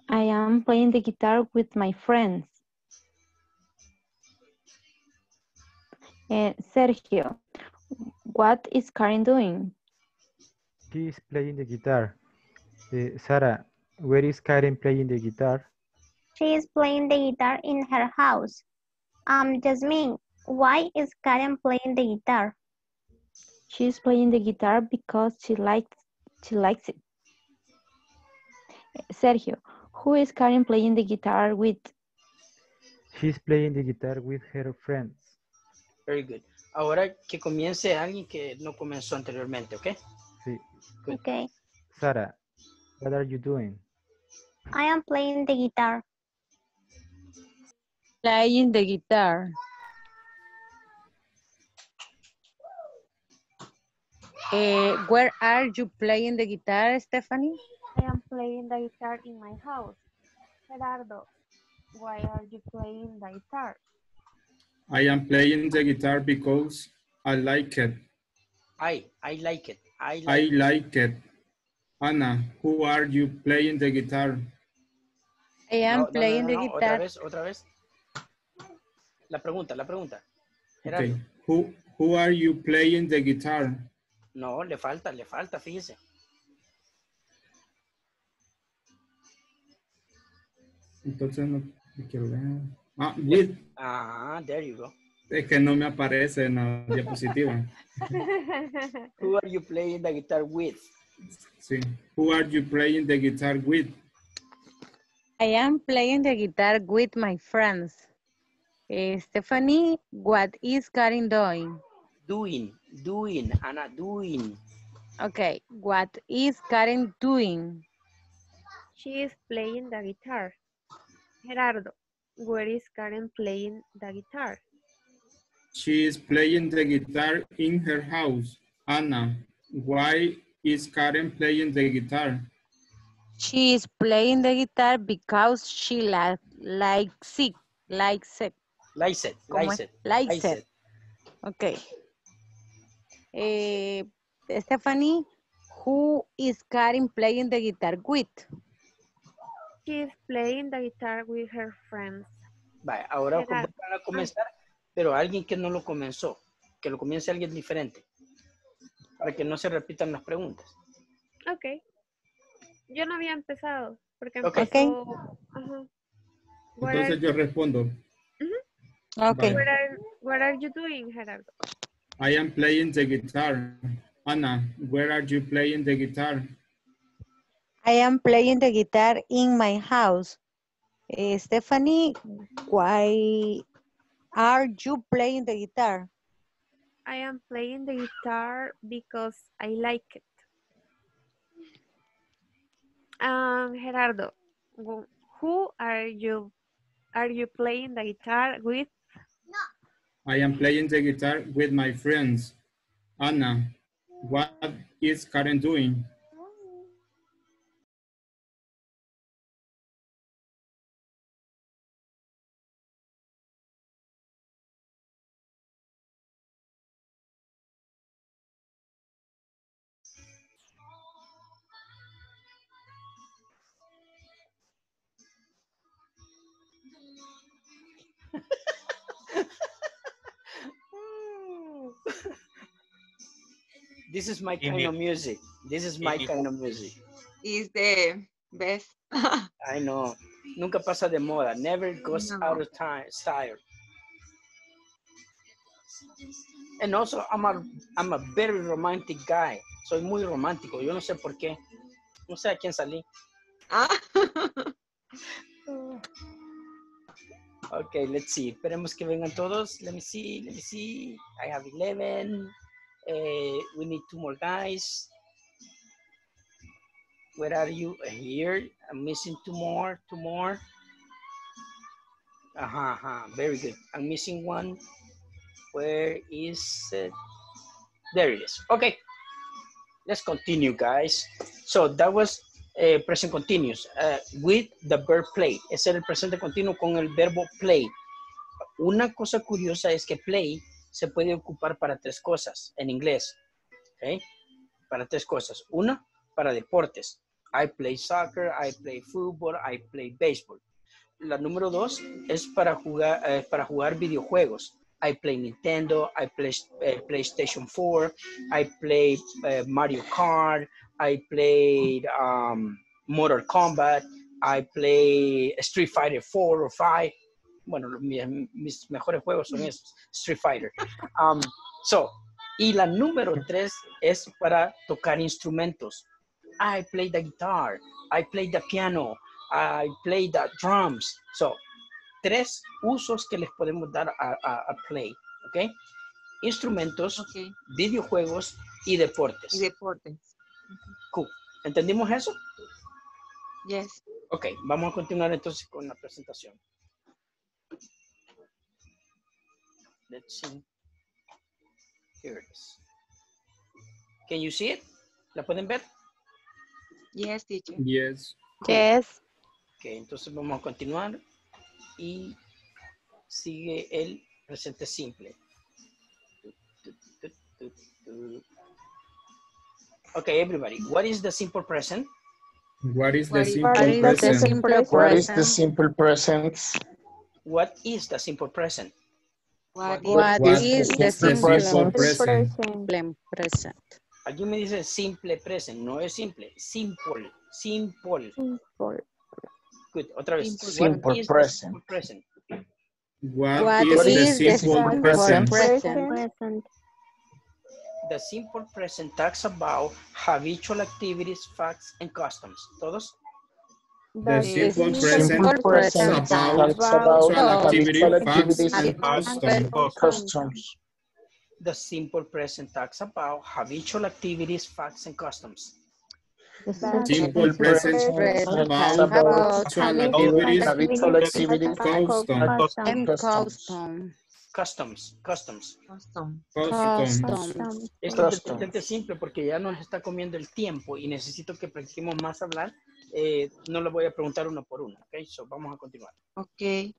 [SPEAKER 12] I am playing the guitar with my friends. Eh, Sergio, what is Karen doing?
[SPEAKER 11] She is playing the guitar. Eh, Sarah, where is Karen playing the guitar?
[SPEAKER 7] She is playing the guitar in her house. Um, Jasmine, why is Karen playing the guitar?
[SPEAKER 12] She's playing the guitar because she likes she likes it. Sergio, who is Karen playing the guitar with?
[SPEAKER 11] She's playing the guitar with her friends.
[SPEAKER 1] Very good. Ahora que comience alguien que no comenzó anteriormente, ¿ok?
[SPEAKER 11] Sí.
[SPEAKER 7] Okay.
[SPEAKER 11] Sarah, what are you doing?
[SPEAKER 7] I am playing the guitar.
[SPEAKER 2] Playing the guitar. Eh, where are you playing the guitar, Stephanie?
[SPEAKER 13] I am playing the guitar in my house. Gerardo, why are you playing the guitar?
[SPEAKER 3] I am playing the guitar because I like it.
[SPEAKER 1] I, I like it. I like
[SPEAKER 3] I
[SPEAKER 1] it.
[SPEAKER 3] like it. Anna, who are you playing the guitar?
[SPEAKER 2] I am
[SPEAKER 1] No, no, no,
[SPEAKER 2] playing
[SPEAKER 1] no,
[SPEAKER 2] the
[SPEAKER 1] no, Otra
[SPEAKER 2] guitar.
[SPEAKER 1] vez, otra vez. La pregunta, la pregunta.
[SPEAKER 3] Okay. Who, who are you playing the guitar?
[SPEAKER 1] No, le falta, le falta, fíjese.
[SPEAKER 3] Entonces no no quiero ver. Ah, with.
[SPEAKER 1] Ah, there you go.
[SPEAKER 3] Es que no me aparece en la diapositiva.
[SPEAKER 1] Who are you playing the guitar with?
[SPEAKER 3] Sí. Who are you playing the guitar with?
[SPEAKER 2] I am playing the guitar with my friends. Eh, Stephanie, what is Karen doing?
[SPEAKER 1] Doing, doing, Ana, doing.
[SPEAKER 2] Okay, what is Karen doing?
[SPEAKER 13] She is playing the guitar. Gerardo, where is Karen playing the guitar?
[SPEAKER 3] She is playing the guitar in her house. Anna, why is Karen playing the guitar?
[SPEAKER 2] She is playing the guitar because she li likes it. Likes it.
[SPEAKER 1] Likes it,
[SPEAKER 2] ¿Cómo
[SPEAKER 1] likes
[SPEAKER 2] es?
[SPEAKER 1] it.
[SPEAKER 2] Likes it. Okay. Eh, Stephanie, who is Karen playing the guitar with?
[SPEAKER 13] She is playing the guitar with her friends.
[SPEAKER 1] Vale, ahora van a comenzar, pero alguien que no lo comenzó, que lo comience alguien diferente, para que no se repitan las preguntas.
[SPEAKER 13] Ok. Yo no había empezado, porque. Ajá.
[SPEAKER 3] Entonces
[SPEAKER 13] are,
[SPEAKER 3] yo respondo.
[SPEAKER 2] Okay.
[SPEAKER 13] what are- what are you doing, Gerardo?
[SPEAKER 3] I am playing the guitar. Anna, where are you playing the guitar?
[SPEAKER 2] I am playing the guitar in my house. Eh, Stephanie, why are you playing the guitar?
[SPEAKER 13] I am playing the guitar because I like it. Um, Gerardo, who are you are you playing the guitar with?
[SPEAKER 3] I am playing the guitar with my friends. Anna, what is Karen doing?
[SPEAKER 1] This is my
[SPEAKER 5] In
[SPEAKER 1] kind of music. This is my kind of music.
[SPEAKER 2] Is the best.
[SPEAKER 1] I know. Nunca pasa de moda. Never goes
[SPEAKER 2] No.
[SPEAKER 1] out of time, style. And also, I'm a, I'm a very romantic guy. Soy muy romántico. Yo no sé por qué. No sé a quién salí. Okay, let's see. Esperemos que vengan todos. Let me see. Let me see. I have 11. Eh, we need two more guys. Where are you? Here. I'm missing two more. Two more. Uh-huh, uh-huh. Very good. I'm missing one. Where is it? There it is. Okay. Let's continue, guys. So that was eh, present continuous uh, with the verb play. Ese era el presente continuo con el verbo play. Una cosa curiosa es que play se puede ocupar para tres cosas en inglés. Para tres cosas. Una, para deportes. I play soccer, I play football, I play baseball. La número dos es para jugar, eh, para jugar videojuegos. I play Nintendo, I play uh, PlayStation 4, I play uh, Mario Kart, I played um, Mortal Kombat, I play Street Fighter 4 or 5. Bueno, mi- mis mejores juegos son esos, Street Fighter. Um, so, y la número tres es para tocar instrumentos. I play the guitar, I play the piano, I play the drums. So, tres usos que les podemos dar a, a- a play, ¿ok? Instrumentos, videojuegos y deportes.
[SPEAKER 8] Y deportes.
[SPEAKER 1] Cool. ¿Entendimos eso?
[SPEAKER 8] Yes.
[SPEAKER 1] Ok, vamos a continuar entonces con la presentación. Let's see. Here it is. Can you see it? ¿La pueden ver?
[SPEAKER 8] Yes, teacher.
[SPEAKER 3] Yes.
[SPEAKER 13] Yes.
[SPEAKER 1] Ok, entonces vamos a continuar y sigue el presente simple. Okay, everybody, what is the simple present?
[SPEAKER 3] What is the simple present?
[SPEAKER 4] What is the simple present?
[SPEAKER 1] What is the simple present?
[SPEAKER 8] What
[SPEAKER 2] What is the simple
[SPEAKER 3] simple present?
[SPEAKER 2] Simple present.
[SPEAKER 1] Alguien me dice simple present, no es simple, simple, simple. Good, otra vez.
[SPEAKER 4] Simple
[SPEAKER 1] is the
[SPEAKER 4] present.
[SPEAKER 1] simple present?
[SPEAKER 3] What,
[SPEAKER 2] What
[SPEAKER 3] is, the simple present?
[SPEAKER 7] Present.
[SPEAKER 1] The simple present talks about habitual activities, facts, and customs. ¿Todos?
[SPEAKER 3] The simple
[SPEAKER 4] Simple
[SPEAKER 3] present
[SPEAKER 4] present
[SPEAKER 3] talks about
[SPEAKER 4] talks about
[SPEAKER 3] habitual activity,
[SPEAKER 4] habitual
[SPEAKER 3] facts,
[SPEAKER 4] activities
[SPEAKER 3] and
[SPEAKER 4] and
[SPEAKER 3] customs.
[SPEAKER 4] customs.
[SPEAKER 1] The simple present talks about habitual activities, facts, and customs.
[SPEAKER 3] Simple present talks about habitual activities,
[SPEAKER 4] Habitual activities
[SPEAKER 3] customs,
[SPEAKER 1] Customs, customs.
[SPEAKER 8] Custom.
[SPEAKER 3] customs.
[SPEAKER 1] Esto es bastante simple porque ya nos está comiendo el tiempo y necesito que practiquemos más hablar. Eh, no lo voy a preguntar uno por uno, ¿ok? So, vamos a continuar.
[SPEAKER 8] Okay.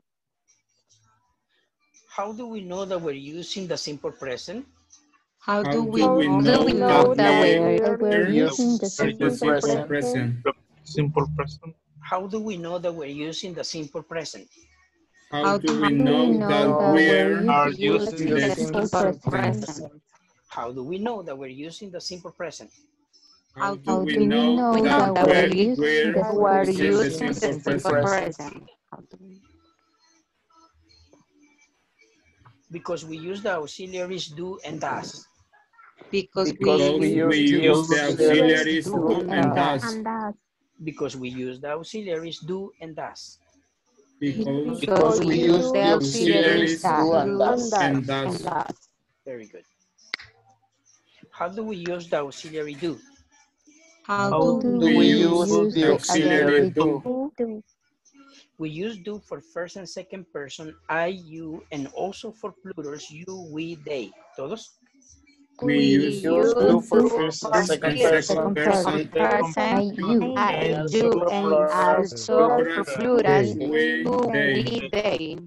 [SPEAKER 1] How do we know that we're using the simple present?
[SPEAKER 8] How
[SPEAKER 3] How
[SPEAKER 8] do we
[SPEAKER 3] do we
[SPEAKER 8] know
[SPEAKER 3] know
[SPEAKER 2] we know
[SPEAKER 3] that
[SPEAKER 2] that
[SPEAKER 3] we
[SPEAKER 2] we're using the simple
[SPEAKER 3] the simple
[SPEAKER 2] present?
[SPEAKER 3] present?
[SPEAKER 5] Simple present.
[SPEAKER 1] How do we know that we're using the simple present?
[SPEAKER 3] How do we
[SPEAKER 2] How do we
[SPEAKER 3] know
[SPEAKER 2] know
[SPEAKER 3] that
[SPEAKER 2] that
[SPEAKER 3] we're
[SPEAKER 2] we're using
[SPEAKER 5] using
[SPEAKER 2] the
[SPEAKER 5] the
[SPEAKER 2] simple
[SPEAKER 3] simple
[SPEAKER 2] present?
[SPEAKER 1] How do we know that we're using the simple present?
[SPEAKER 3] How do
[SPEAKER 2] How
[SPEAKER 3] we
[SPEAKER 2] do we
[SPEAKER 3] know
[SPEAKER 2] know
[SPEAKER 3] that
[SPEAKER 2] that we're
[SPEAKER 3] we're
[SPEAKER 2] using
[SPEAKER 3] we're
[SPEAKER 2] the
[SPEAKER 3] using the simple
[SPEAKER 2] simple
[SPEAKER 3] present?
[SPEAKER 2] present?
[SPEAKER 1] Because we use the auxiliaries do and does.
[SPEAKER 8] Because
[SPEAKER 4] Because
[SPEAKER 8] we
[SPEAKER 4] we
[SPEAKER 3] we
[SPEAKER 4] use
[SPEAKER 3] use the auxiliaries
[SPEAKER 2] do
[SPEAKER 3] do
[SPEAKER 2] and
[SPEAKER 3] and
[SPEAKER 2] does.
[SPEAKER 3] does.
[SPEAKER 7] And that.
[SPEAKER 1] Because we use the auxiliaries do and does.
[SPEAKER 3] Because
[SPEAKER 2] Because
[SPEAKER 4] we
[SPEAKER 2] we
[SPEAKER 4] use
[SPEAKER 2] use
[SPEAKER 4] the
[SPEAKER 2] the auxiliaries
[SPEAKER 3] auxiliaries
[SPEAKER 2] that
[SPEAKER 4] do and does.
[SPEAKER 3] and
[SPEAKER 2] and
[SPEAKER 3] does.
[SPEAKER 2] does.
[SPEAKER 1] Very good. How do we use the auxiliary do?
[SPEAKER 8] how
[SPEAKER 2] How
[SPEAKER 8] do
[SPEAKER 2] do
[SPEAKER 3] we
[SPEAKER 2] we
[SPEAKER 3] use
[SPEAKER 2] use
[SPEAKER 3] the
[SPEAKER 2] the
[SPEAKER 3] auxiliary
[SPEAKER 2] auxiliary
[SPEAKER 3] do?
[SPEAKER 2] do?
[SPEAKER 1] We use do for first and second person, I, you, and also for plurals, you, we, they. ¿Todos?
[SPEAKER 3] We use
[SPEAKER 4] Use do for first and second
[SPEAKER 3] second
[SPEAKER 4] person.
[SPEAKER 3] person,
[SPEAKER 2] person, you, I,
[SPEAKER 4] And
[SPEAKER 2] you, and also for
[SPEAKER 3] plurals,
[SPEAKER 2] plurals,
[SPEAKER 3] we,
[SPEAKER 2] you,
[SPEAKER 3] they.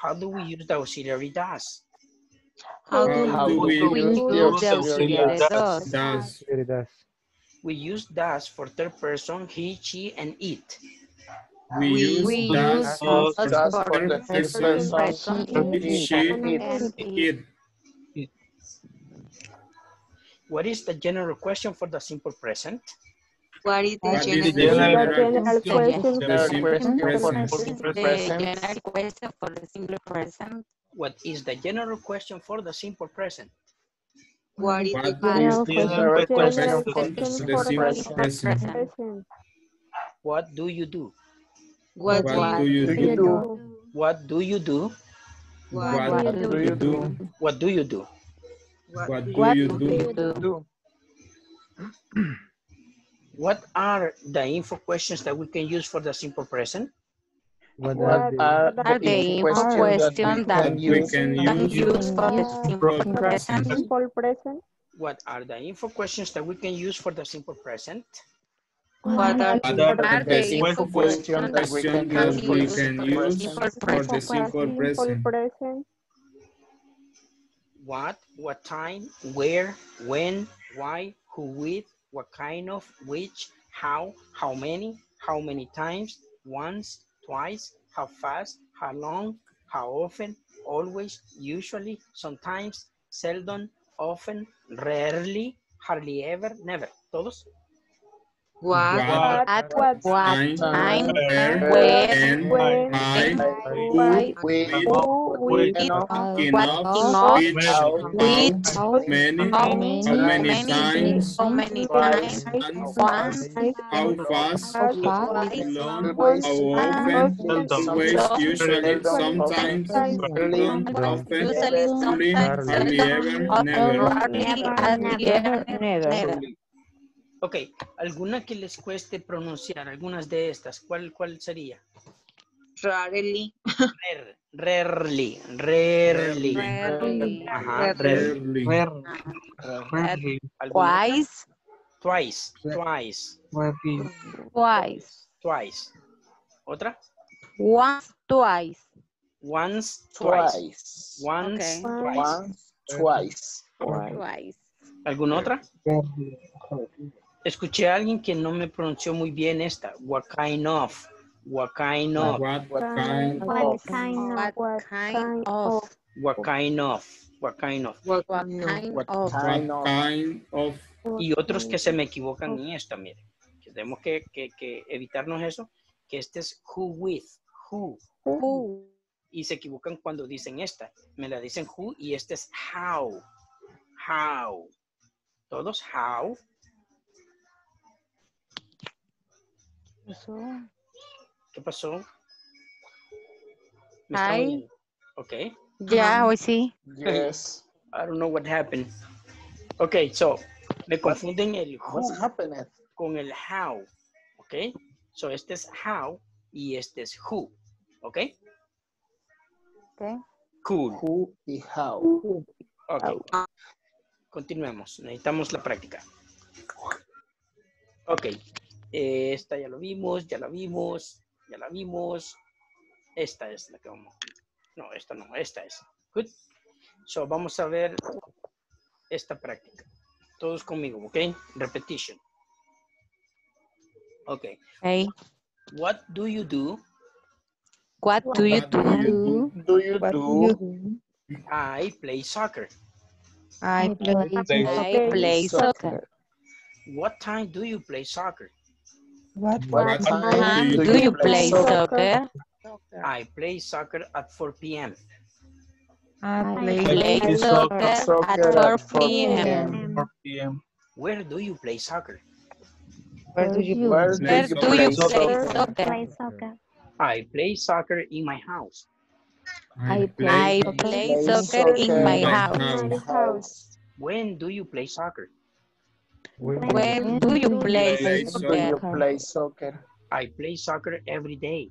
[SPEAKER 1] How do we use the auxiliary does?
[SPEAKER 8] how
[SPEAKER 3] How
[SPEAKER 8] do
[SPEAKER 3] do
[SPEAKER 8] we
[SPEAKER 3] we
[SPEAKER 2] We
[SPEAKER 4] use
[SPEAKER 2] use
[SPEAKER 4] the
[SPEAKER 2] the
[SPEAKER 4] auxiliary
[SPEAKER 2] auxiliary
[SPEAKER 5] does?
[SPEAKER 2] does.
[SPEAKER 3] does?
[SPEAKER 11] Here it does.
[SPEAKER 1] We use does for third person, he, she, and it.
[SPEAKER 3] We
[SPEAKER 8] We
[SPEAKER 3] use
[SPEAKER 2] We
[SPEAKER 3] does
[SPEAKER 2] use
[SPEAKER 3] for
[SPEAKER 2] does
[SPEAKER 4] Does
[SPEAKER 2] for
[SPEAKER 4] for
[SPEAKER 2] first
[SPEAKER 4] first
[SPEAKER 2] person,
[SPEAKER 4] person,
[SPEAKER 2] it,
[SPEAKER 3] she,
[SPEAKER 2] and
[SPEAKER 4] it.
[SPEAKER 2] it.
[SPEAKER 3] it.
[SPEAKER 1] What is the general question for the simple present?
[SPEAKER 8] what is the general
[SPEAKER 5] general
[SPEAKER 3] general
[SPEAKER 10] General
[SPEAKER 3] question
[SPEAKER 10] question
[SPEAKER 3] for the
[SPEAKER 4] General
[SPEAKER 3] simple
[SPEAKER 4] question
[SPEAKER 3] present?
[SPEAKER 4] for the simple present.
[SPEAKER 2] The general question for the simple present.
[SPEAKER 1] What is the general question for the simple present?
[SPEAKER 8] what is the
[SPEAKER 3] What
[SPEAKER 7] General
[SPEAKER 3] is the
[SPEAKER 4] General
[SPEAKER 10] General
[SPEAKER 4] question
[SPEAKER 10] question
[SPEAKER 4] for
[SPEAKER 3] the simple present?
[SPEAKER 10] present.
[SPEAKER 1] What do you do?
[SPEAKER 8] what
[SPEAKER 3] What
[SPEAKER 8] do
[SPEAKER 3] do
[SPEAKER 8] you
[SPEAKER 3] you
[SPEAKER 4] Do
[SPEAKER 3] do?
[SPEAKER 4] you do?
[SPEAKER 1] What do you do?
[SPEAKER 8] what
[SPEAKER 3] What
[SPEAKER 4] do
[SPEAKER 3] do
[SPEAKER 4] you
[SPEAKER 3] you do?
[SPEAKER 1] What do you do?
[SPEAKER 3] What do
[SPEAKER 2] What
[SPEAKER 3] you
[SPEAKER 2] do
[SPEAKER 3] do?
[SPEAKER 2] you do?
[SPEAKER 4] Do.
[SPEAKER 1] What are the info questions that we can use for the simple present?
[SPEAKER 11] What
[SPEAKER 10] What
[SPEAKER 11] are the
[SPEAKER 4] Are
[SPEAKER 2] Are
[SPEAKER 4] the
[SPEAKER 2] the
[SPEAKER 4] info
[SPEAKER 2] info
[SPEAKER 4] questions
[SPEAKER 2] question
[SPEAKER 4] that we
[SPEAKER 2] that
[SPEAKER 4] can
[SPEAKER 3] we
[SPEAKER 4] use
[SPEAKER 3] can
[SPEAKER 2] can
[SPEAKER 3] use
[SPEAKER 2] use for the simple present?
[SPEAKER 3] present?
[SPEAKER 10] Simple present.
[SPEAKER 1] What are the info questions that we can use for the simple present?
[SPEAKER 8] what are
[SPEAKER 3] What
[SPEAKER 8] the
[SPEAKER 3] are
[SPEAKER 2] Are
[SPEAKER 3] the
[SPEAKER 2] the
[SPEAKER 4] info
[SPEAKER 2] info
[SPEAKER 4] question that we can
[SPEAKER 3] that
[SPEAKER 4] use for the
[SPEAKER 3] can
[SPEAKER 4] simple
[SPEAKER 3] use
[SPEAKER 4] present?
[SPEAKER 3] for the simple
[SPEAKER 10] Simple
[SPEAKER 3] present?
[SPEAKER 10] present.
[SPEAKER 1] What, what time, where, when, why, who with, what kind of, which, how, how many, how many times, once, twice, how fast, how long, how often, always, usually, sometimes, seldom, often, rarely, hardly ever, never. ¿Todos?
[SPEAKER 8] What,
[SPEAKER 3] What?
[SPEAKER 8] At
[SPEAKER 10] what
[SPEAKER 3] time,
[SPEAKER 8] time,
[SPEAKER 3] where,
[SPEAKER 8] where,
[SPEAKER 3] and,
[SPEAKER 10] when,
[SPEAKER 3] by,
[SPEAKER 10] why,
[SPEAKER 3] who,
[SPEAKER 4] with,
[SPEAKER 3] with,
[SPEAKER 10] who, with,
[SPEAKER 4] enough,
[SPEAKER 8] what
[SPEAKER 3] enough,
[SPEAKER 8] enough,
[SPEAKER 3] which,
[SPEAKER 4] how,
[SPEAKER 8] which,
[SPEAKER 3] how many,
[SPEAKER 8] how
[SPEAKER 3] how many
[SPEAKER 8] many,
[SPEAKER 3] times,
[SPEAKER 8] how many
[SPEAKER 4] twice,
[SPEAKER 8] times,
[SPEAKER 3] once,
[SPEAKER 8] once,
[SPEAKER 3] how fast,
[SPEAKER 8] how
[SPEAKER 3] how
[SPEAKER 8] fast,
[SPEAKER 3] long,
[SPEAKER 4] always,
[SPEAKER 3] how often,
[SPEAKER 5] Seldom.
[SPEAKER 3] always,
[SPEAKER 8] Seldom.
[SPEAKER 3] usually,
[SPEAKER 4] Seldom,
[SPEAKER 3] sometimes,
[SPEAKER 4] often,
[SPEAKER 3] seldom, often,
[SPEAKER 8] usually,
[SPEAKER 3] hardly,
[SPEAKER 8] sometimes,
[SPEAKER 3] hardly ever,
[SPEAKER 8] seldom,
[SPEAKER 3] never.
[SPEAKER 8] rarely,
[SPEAKER 7] Never,
[SPEAKER 8] hardly
[SPEAKER 7] never.
[SPEAKER 8] ever,
[SPEAKER 2] Never.
[SPEAKER 8] never.
[SPEAKER 1] Ok, ¿alguna que les cueste pronunciar? Algunas de estas. ¿Cuál, cuál sería?
[SPEAKER 8] Rarely,
[SPEAKER 1] Rare, rarely, rarely.
[SPEAKER 8] rarely,
[SPEAKER 1] Ajá, rarely.
[SPEAKER 3] Rarely.
[SPEAKER 2] Twice,
[SPEAKER 1] Twice, twice,
[SPEAKER 2] twice.
[SPEAKER 1] twice. ¿Otra?
[SPEAKER 2] Once, twice.
[SPEAKER 1] Once, twice.
[SPEAKER 4] twice,
[SPEAKER 1] Once,
[SPEAKER 2] Okay.
[SPEAKER 1] twice.
[SPEAKER 4] once, twice,
[SPEAKER 2] Twice.
[SPEAKER 1] ¿Alguna otra? Escuché a alguien que no me pronunció muy bien esta. What kind of? What kind of?
[SPEAKER 3] What kind
[SPEAKER 7] What kind of,
[SPEAKER 8] What kind of,
[SPEAKER 1] What kind of? What kind of?
[SPEAKER 8] what kind
[SPEAKER 4] what
[SPEAKER 8] of,
[SPEAKER 3] what kind of,
[SPEAKER 1] Y otros que se me equivocan en esta, miren. Que tenemos que, que, que evitarnos eso. Que este es who with. Who.
[SPEAKER 2] Who?
[SPEAKER 1] Y se equivocan cuando dicen esta. Me la dicen who y este es how. How. Todos how.
[SPEAKER 2] Eso.
[SPEAKER 1] ¿Qué pasó? ¿Me están
[SPEAKER 2] Hi.
[SPEAKER 1] oyendo? Ok.
[SPEAKER 2] Ya, hoy sí.
[SPEAKER 4] yes,
[SPEAKER 1] I don't know what happened. Ok, so, me confunden el who con el how. Ok. So, este es how y este es who. Ok.
[SPEAKER 2] Okay.
[SPEAKER 1] Cool.
[SPEAKER 4] Who y how,
[SPEAKER 1] Ok. Continuemos. Necesitamos la práctica. Ok. eh, esta ya lo vimos, ya la vimos, ya la vimos. Esta es la que vamos. No, esta no, esta es. Good. So, vamos a ver esta práctica. Todos conmigo, ¿ok? Repetition. Ok.
[SPEAKER 2] Hey,
[SPEAKER 1] What do you do?
[SPEAKER 2] what do you
[SPEAKER 3] do
[SPEAKER 2] do?
[SPEAKER 4] you do?
[SPEAKER 1] I play soccer.
[SPEAKER 2] I play,
[SPEAKER 5] play
[SPEAKER 2] I play soccer.
[SPEAKER 1] What time do you play soccer?
[SPEAKER 10] What
[SPEAKER 3] What
[SPEAKER 4] time
[SPEAKER 3] time
[SPEAKER 2] Do you play soccer?
[SPEAKER 1] I play soccer at 4 p.m.
[SPEAKER 2] I
[SPEAKER 7] play
[SPEAKER 2] play soccer
[SPEAKER 4] Soccer
[SPEAKER 2] at
[SPEAKER 4] at
[SPEAKER 2] 4 p.m.
[SPEAKER 5] 4 p.m.
[SPEAKER 1] Where do you play soccer?
[SPEAKER 2] Where do you,
[SPEAKER 4] Where
[SPEAKER 2] where
[SPEAKER 3] do
[SPEAKER 2] do
[SPEAKER 3] you
[SPEAKER 2] you
[SPEAKER 3] play
[SPEAKER 2] play
[SPEAKER 7] Play
[SPEAKER 2] soccer?
[SPEAKER 7] soccer.
[SPEAKER 1] I play soccer in my house.
[SPEAKER 2] I
[SPEAKER 3] play
[SPEAKER 2] play
[SPEAKER 4] play
[SPEAKER 2] soccer in
[SPEAKER 4] soccer
[SPEAKER 2] my
[SPEAKER 3] in my
[SPEAKER 2] house.
[SPEAKER 3] house.
[SPEAKER 4] house,
[SPEAKER 1] When do you play soccer?
[SPEAKER 2] When do you play
[SPEAKER 3] play
[SPEAKER 4] do you
[SPEAKER 2] soccer?
[SPEAKER 4] play soccer?
[SPEAKER 1] I play soccer every day.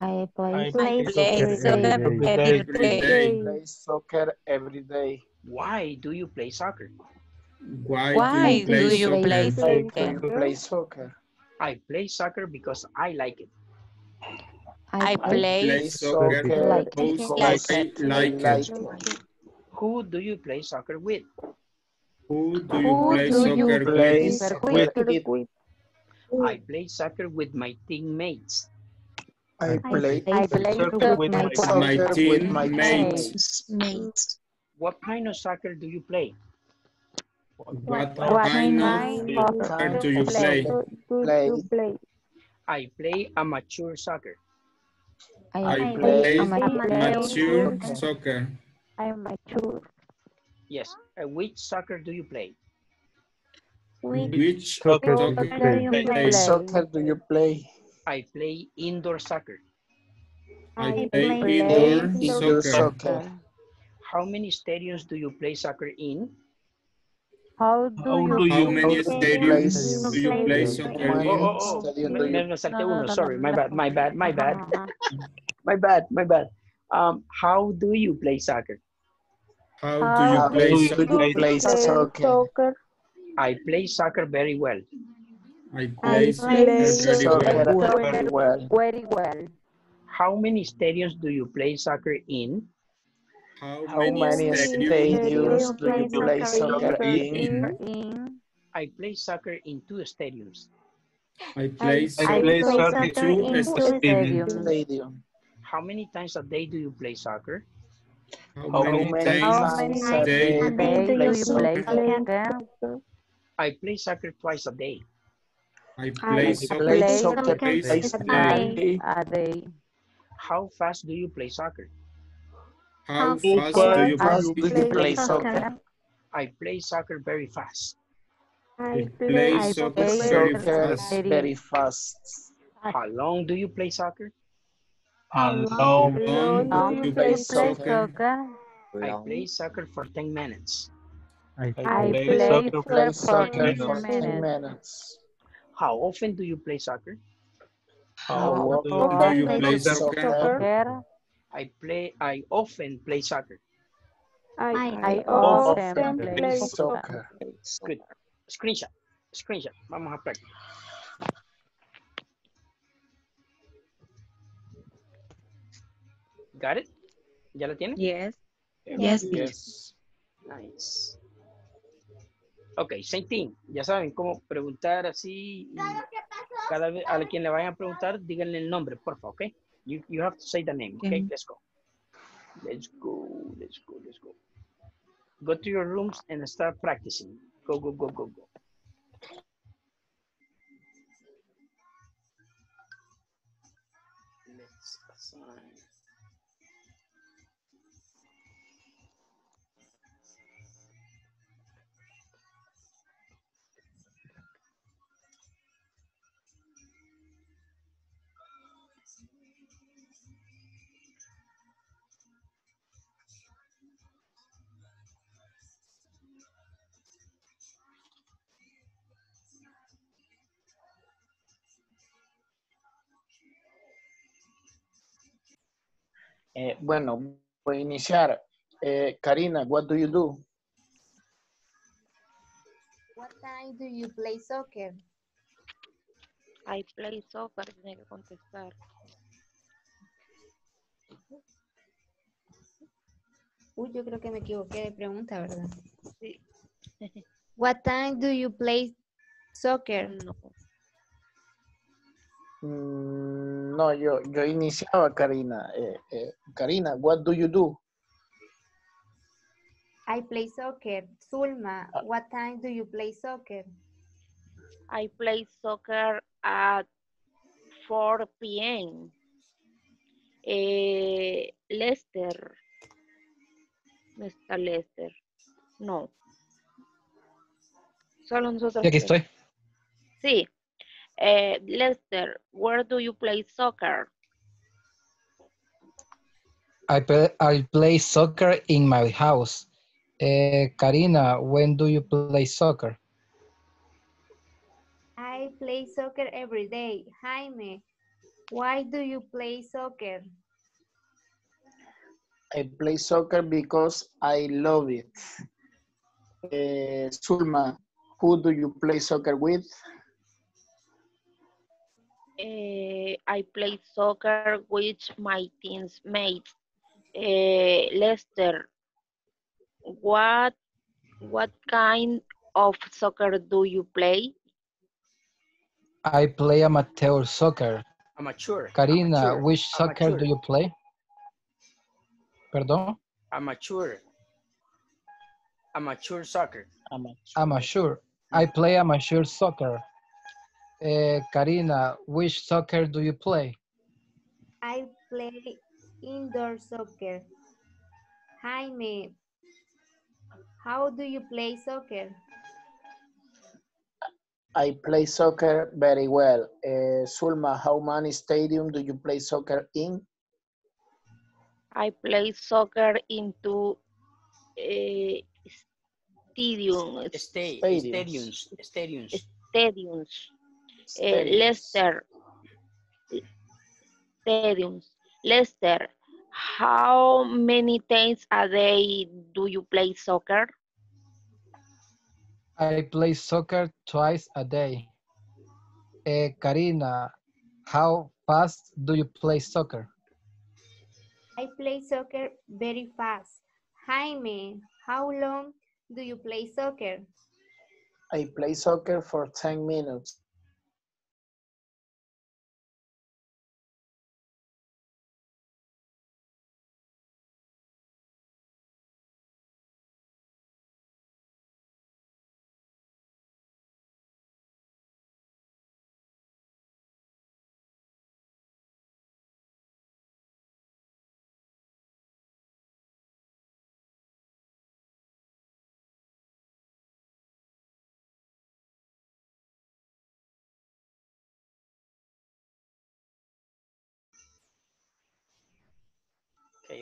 [SPEAKER 12] I
[SPEAKER 5] I
[SPEAKER 12] play
[SPEAKER 2] I
[SPEAKER 5] play
[SPEAKER 2] play
[SPEAKER 5] soccer
[SPEAKER 2] soccer
[SPEAKER 5] every
[SPEAKER 2] every
[SPEAKER 5] day.
[SPEAKER 3] Every
[SPEAKER 2] day.
[SPEAKER 3] day.
[SPEAKER 4] Play soccer every day.
[SPEAKER 1] Why do you play soccer?
[SPEAKER 3] Why,
[SPEAKER 2] Why
[SPEAKER 3] do you
[SPEAKER 2] do you play
[SPEAKER 3] play
[SPEAKER 2] soccer?
[SPEAKER 4] you play soccer?
[SPEAKER 1] I play soccer because I like it.
[SPEAKER 2] I play
[SPEAKER 3] play soccer
[SPEAKER 4] Soccer
[SPEAKER 3] because
[SPEAKER 4] because
[SPEAKER 3] I
[SPEAKER 4] I
[SPEAKER 3] like
[SPEAKER 4] like
[SPEAKER 3] it?
[SPEAKER 4] it.
[SPEAKER 1] Who do you play soccer with?
[SPEAKER 3] Who do you
[SPEAKER 2] Who
[SPEAKER 3] play
[SPEAKER 2] do you
[SPEAKER 3] soccer
[SPEAKER 4] play
[SPEAKER 3] with?
[SPEAKER 4] soccer with?
[SPEAKER 10] with?
[SPEAKER 1] I play soccer with my teammates.
[SPEAKER 4] I play
[SPEAKER 2] I play
[SPEAKER 5] Soccer
[SPEAKER 2] soccer
[SPEAKER 5] with
[SPEAKER 2] with
[SPEAKER 5] my
[SPEAKER 4] soccer with my
[SPEAKER 3] teammates.
[SPEAKER 4] teammates.
[SPEAKER 8] mates.
[SPEAKER 1] What kind of soccer do you play?
[SPEAKER 3] What
[SPEAKER 2] What
[SPEAKER 3] kind
[SPEAKER 2] kind
[SPEAKER 3] of
[SPEAKER 2] of
[SPEAKER 3] soccer do you play?
[SPEAKER 10] Do, do
[SPEAKER 4] Play.
[SPEAKER 10] you play?
[SPEAKER 1] I play amateur soccer.
[SPEAKER 3] I
[SPEAKER 12] I
[SPEAKER 3] play
[SPEAKER 12] amateur
[SPEAKER 3] mature soccer.
[SPEAKER 10] I'm mature.
[SPEAKER 1] Yes. Uh, which soccer do you play?
[SPEAKER 7] Which
[SPEAKER 3] Which
[SPEAKER 11] Soccer
[SPEAKER 3] soccer
[SPEAKER 7] do you play?
[SPEAKER 3] play?
[SPEAKER 4] Soccer do you play?
[SPEAKER 1] I play indoor soccer.
[SPEAKER 3] I
[SPEAKER 7] I
[SPEAKER 3] play
[SPEAKER 7] play
[SPEAKER 3] indoor
[SPEAKER 4] Indoor
[SPEAKER 3] soccer.
[SPEAKER 4] soccer.
[SPEAKER 1] How many stadiums do you play soccer in?
[SPEAKER 10] How do
[SPEAKER 5] How
[SPEAKER 10] you
[SPEAKER 5] do
[SPEAKER 3] How
[SPEAKER 5] you
[SPEAKER 3] many stadiums do you play soccer
[SPEAKER 1] Oh,
[SPEAKER 3] in?
[SPEAKER 1] oh, oh.
[SPEAKER 4] Stadium
[SPEAKER 1] Me, me- me salté
[SPEAKER 2] No, no,
[SPEAKER 1] uno.
[SPEAKER 2] no,
[SPEAKER 1] Sorry, my bad, my bad, my bad, my bad, my bad. Um, how do you play soccer?
[SPEAKER 3] How
[SPEAKER 10] How
[SPEAKER 3] do you play
[SPEAKER 5] do you
[SPEAKER 3] soccer?
[SPEAKER 4] you play soccer?
[SPEAKER 10] soccer?
[SPEAKER 1] I play soccer very well.
[SPEAKER 3] I
[SPEAKER 10] I
[SPEAKER 3] play soccer very
[SPEAKER 4] Soccer
[SPEAKER 3] well.
[SPEAKER 4] very well.
[SPEAKER 10] very well.
[SPEAKER 1] How many stadiums do you play soccer in?
[SPEAKER 3] How
[SPEAKER 4] How
[SPEAKER 3] many
[SPEAKER 4] many
[SPEAKER 3] stadiums
[SPEAKER 4] stadiums do you play soccer in?
[SPEAKER 10] in?
[SPEAKER 1] I play soccer in two stadiums.
[SPEAKER 3] I play
[SPEAKER 5] I play
[SPEAKER 3] soccer
[SPEAKER 5] soccer
[SPEAKER 7] in two
[SPEAKER 3] stadiums.
[SPEAKER 4] Stadium.
[SPEAKER 1] how many times a day do you play soccer?
[SPEAKER 3] How
[SPEAKER 5] How
[SPEAKER 3] many
[SPEAKER 5] many
[SPEAKER 3] times
[SPEAKER 2] How
[SPEAKER 3] a
[SPEAKER 2] many
[SPEAKER 3] day
[SPEAKER 2] days do you play soccer?
[SPEAKER 1] I play soccer twice a day.
[SPEAKER 3] I
[SPEAKER 2] I
[SPEAKER 3] play soccer
[SPEAKER 2] play
[SPEAKER 7] soccer
[SPEAKER 3] twice
[SPEAKER 7] twice
[SPEAKER 3] a
[SPEAKER 7] a
[SPEAKER 3] day?
[SPEAKER 7] day.
[SPEAKER 2] a day.
[SPEAKER 1] How fast do you play soccer?
[SPEAKER 3] How
[SPEAKER 7] How
[SPEAKER 3] fast
[SPEAKER 7] fast
[SPEAKER 3] do you
[SPEAKER 2] fast
[SPEAKER 3] play
[SPEAKER 2] do you
[SPEAKER 7] play
[SPEAKER 3] soccer?
[SPEAKER 7] soccer?
[SPEAKER 1] I play soccer very fast.
[SPEAKER 3] I
[SPEAKER 10] I
[SPEAKER 3] play
[SPEAKER 10] play
[SPEAKER 2] I
[SPEAKER 3] soccer very fast.
[SPEAKER 2] very
[SPEAKER 15] fast.
[SPEAKER 1] How long do you play soccer?
[SPEAKER 5] How
[SPEAKER 3] How
[SPEAKER 5] long
[SPEAKER 3] long
[SPEAKER 2] long
[SPEAKER 3] do
[SPEAKER 2] do
[SPEAKER 3] you play
[SPEAKER 2] play
[SPEAKER 3] soccer?
[SPEAKER 2] soccer?
[SPEAKER 1] I play soccer for 10 minutes.
[SPEAKER 11] I
[SPEAKER 5] I
[SPEAKER 2] I
[SPEAKER 5] play
[SPEAKER 2] play
[SPEAKER 5] soccer
[SPEAKER 2] soccer
[SPEAKER 5] for
[SPEAKER 2] for
[SPEAKER 5] 10
[SPEAKER 2] 10
[SPEAKER 5] minutes?
[SPEAKER 2] minutes.
[SPEAKER 1] How often do you play soccer?
[SPEAKER 5] How
[SPEAKER 2] How
[SPEAKER 5] often do
[SPEAKER 3] Do you play soccer?
[SPEAKER 2] soccer?
[SPEAKER 1] I play, I often play soccer.
[SPEAKER 10] I,
[SPEAKER 2] I
[SPEAKER 10] I
[SPEAKER 2] often
[SPEAKER 10] often
[SPEAKER 2] play
[SPEAKER 10] play
[SPEAKER 2] soccer.
[SPEAKER 10] soccer.
[SPEAKER 1] Good. Screenshot. Screenshot. Vamos a practicar. Got it? ¿Ya lo tiene?
[SPEAKER 2] Yes.
[SPEAKER 8] Yes,
[SPEAKER 15] Yes.
[SPEAKER 1] Nice. Ok, same thing. Ya saben cómo preguntar así. y cada vez a quien le vayan a preguntar, díganle el nombre, por favor, ok? You, you have to say the name, okay?
[SPEAKER 8] Okay.
[SPEAKER 1] Let's go. Let's go, let's go, let's go. Go to your rooms and start practicing. Go, go, go, go, go.
[SPEAKER 15] Eh, bueno, voy a iniciar. Eh, Karina, what do you do?
[SPEAKER 9] What time do you play soccer?
[SPEAKER 6] I play soccer, tiene que contestar.
[SPEAKER 9] Uy, yo creo que me equivoqué de pregunta, ¿verdad?
[SPEAKER 6] Sí.
[SPEAKER 9] What time do you play soccer?
[SPEAKER 6] No.
[SPEAKER 15] Mm, no, yo, yo iniciaba, Karina. Eh, eh, Karina, what do you do?
[SPEAKER 9] I play soccer. Zulma, what time do you play soccer?
[SPEAKER 6] I play soccer at 4 p.m. Eh, Lester. ¿Dónde está Lester? No. Solo nosotros.
[SPEAKER 14] Sí, aquí estoy.
[SPEAKER 6] Sí. Eh, Lester, where do you play soccer?
[SPEAKER 14] I play, I play soccer in my house. Eh, Karina, when do you play soccer?
[SPEAKER 9] I play soccer every day. Jaime, why do you play soccer?
[SPEAKER 15] I play soccer because I love it. Eh, Zulma, who do you play soccer with?
[SPEAKER 6] Eh, I play soccer with my teammates. Eh, Lester, what what kind of soccer do you play?
[SPEAKER 14] I play amateur soccer.
[SPEAKER 1] Amateur.
[SPEAKER 14] Karina,
[SPEAKER 1] amateur,
[SPEAKER 14] which soccer do you play? Perdón,
[SPEAKER 1] Amateur. Amateur soccer.
[SPEAKER 14] amateur. I play amateur soccer. Eh, Karina, which soccer do you play?
[SPEAKER 9] I play indoor soccer. Jaime, how do you play soccer?
[SPEAKER 15] I play soccer very well. Uh, Zulma, how many stadium do you play soccer in?
[SPEAKER 6] I play soccer into uh, stadiums.
[SPEAKER 15] Stadiums.
[SPEAKER 1] stadiums. Stadiums.
[SPEAKER 6] Stadiums. Eh,
[SPEAKER 15] Stadiums.
[SPEAKER 6] Lester. Stadiums. Lester, how many times a day do you play soccer?
[SPEAKER 14] I play soccer twice a day. Eh, Karina, how fast do you play soccer?
[SPEAKER 9] I play soccer very fast. Jaime, how long do you play soccer?
[SPEAKER 15] I play soccer for 10 minutes.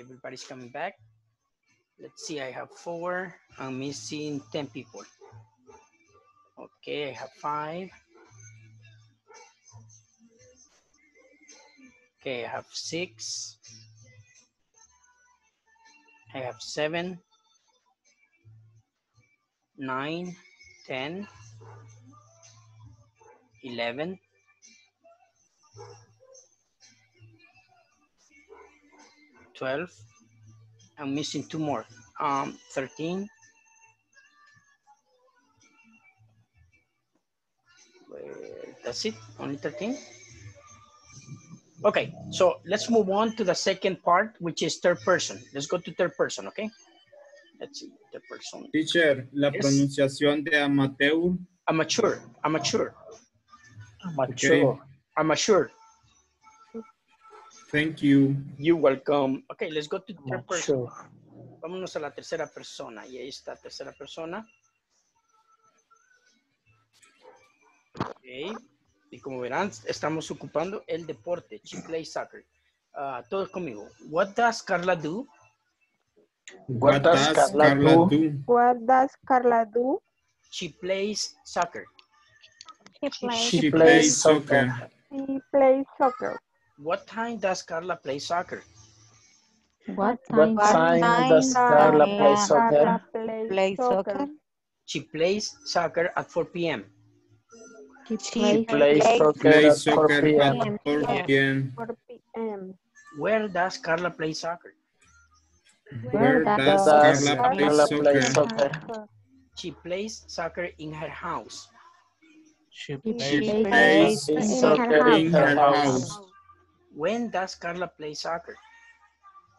[SPEAKER 1] Everybody's coming back. Let's see, I have four. I'm missing 10 people. Okay, I have five. Okay, I have six. I have seven, nine, ten, eleven, twelve. I'm missing two more. Um, thirteen. Wait, That's it, only 13? Okay, so let's move on to the second part, which is third person. Let's go to third person, okay? Let's see, third person.
[SPEAKER 3] Teacher, la
[SPEAKER 1] Yes.
[SPEAKER 3] pronunciación de amateur.
[SPEAKER 1] Amateur, amateur,
[SPEAKER 3] Okay,
[SPEAKER 1] amateur.
[SPEAKER 3] Thank you.
[SPEAKER 1] You're welcome. Okay, let's go to third person. Vámonos a la tercera persona. Y ahí está, tercera persona. Ok. Y como verán, estamos ocupando el deporte. She plays soccer. Ah, todos conmigo. What does Carla do?
[SPEAKER 15] What does Carla do?
[SPEAKER 10] What does Carla do?
[SPEAKER 1] She plays soccer.
[SPEAKER 10] She plays,
[SPEAKER 15] She plays soccer.
[SPEAKER 10] she plays soccer.
[SPEAKER 1] What time does Carla play soccer?
[SPEAKER 12] What
[SPEAKER 15] What
[SPEAKER 12] time?
[SPEAKER 15] time does Carla play soccer?
[SPEAKER 10] Carla plays
[SPEAKER 2] Play soccer.
[SPEAKER 1] She plays soccer at 4 p.m.
[SPEAKER 12] She
[SPEAKER 15] She
[SPEAKER 12] plays
[SPEAKER 15] plays soccer
[SPEAKER 3] Play
[SPEAKER 15] at 4
[SPEAKER 3] soccer
[SPEAKER 15] p.m.
[SPEAKER 3] at 4 p.m.
[SPEAKER 10] 4 p.m.
[SPEAKER 1] Where does Carla play soccer?
[SPEAKER 3] Where does
[SPEAKER 15] Does
[SPEAKER 3] Carla play
[SPEAKER 15] Carla play
[SPEAKER 3] soccer?
[SPEAKER 15] soccer?
[SPEAKER 1] She plays soccer in her house.
[SPEAKER 5] She
[SPEAKER 12] She
[SPEAKER 5] plays
[SPEAKER 12] plays
[SPEAKER 15] Plays
[SPEAKER 10] soccer
[SPEAKER 15] soccer
[SPEAKER 3] in
[SPEAKER 15] in
[SPEAKER 3] her
[SPEAKER 15] her
[SPEAKER 3] house.
[SPEAKER 15] house.
[SPEAKER 1] When does Carla play soccer?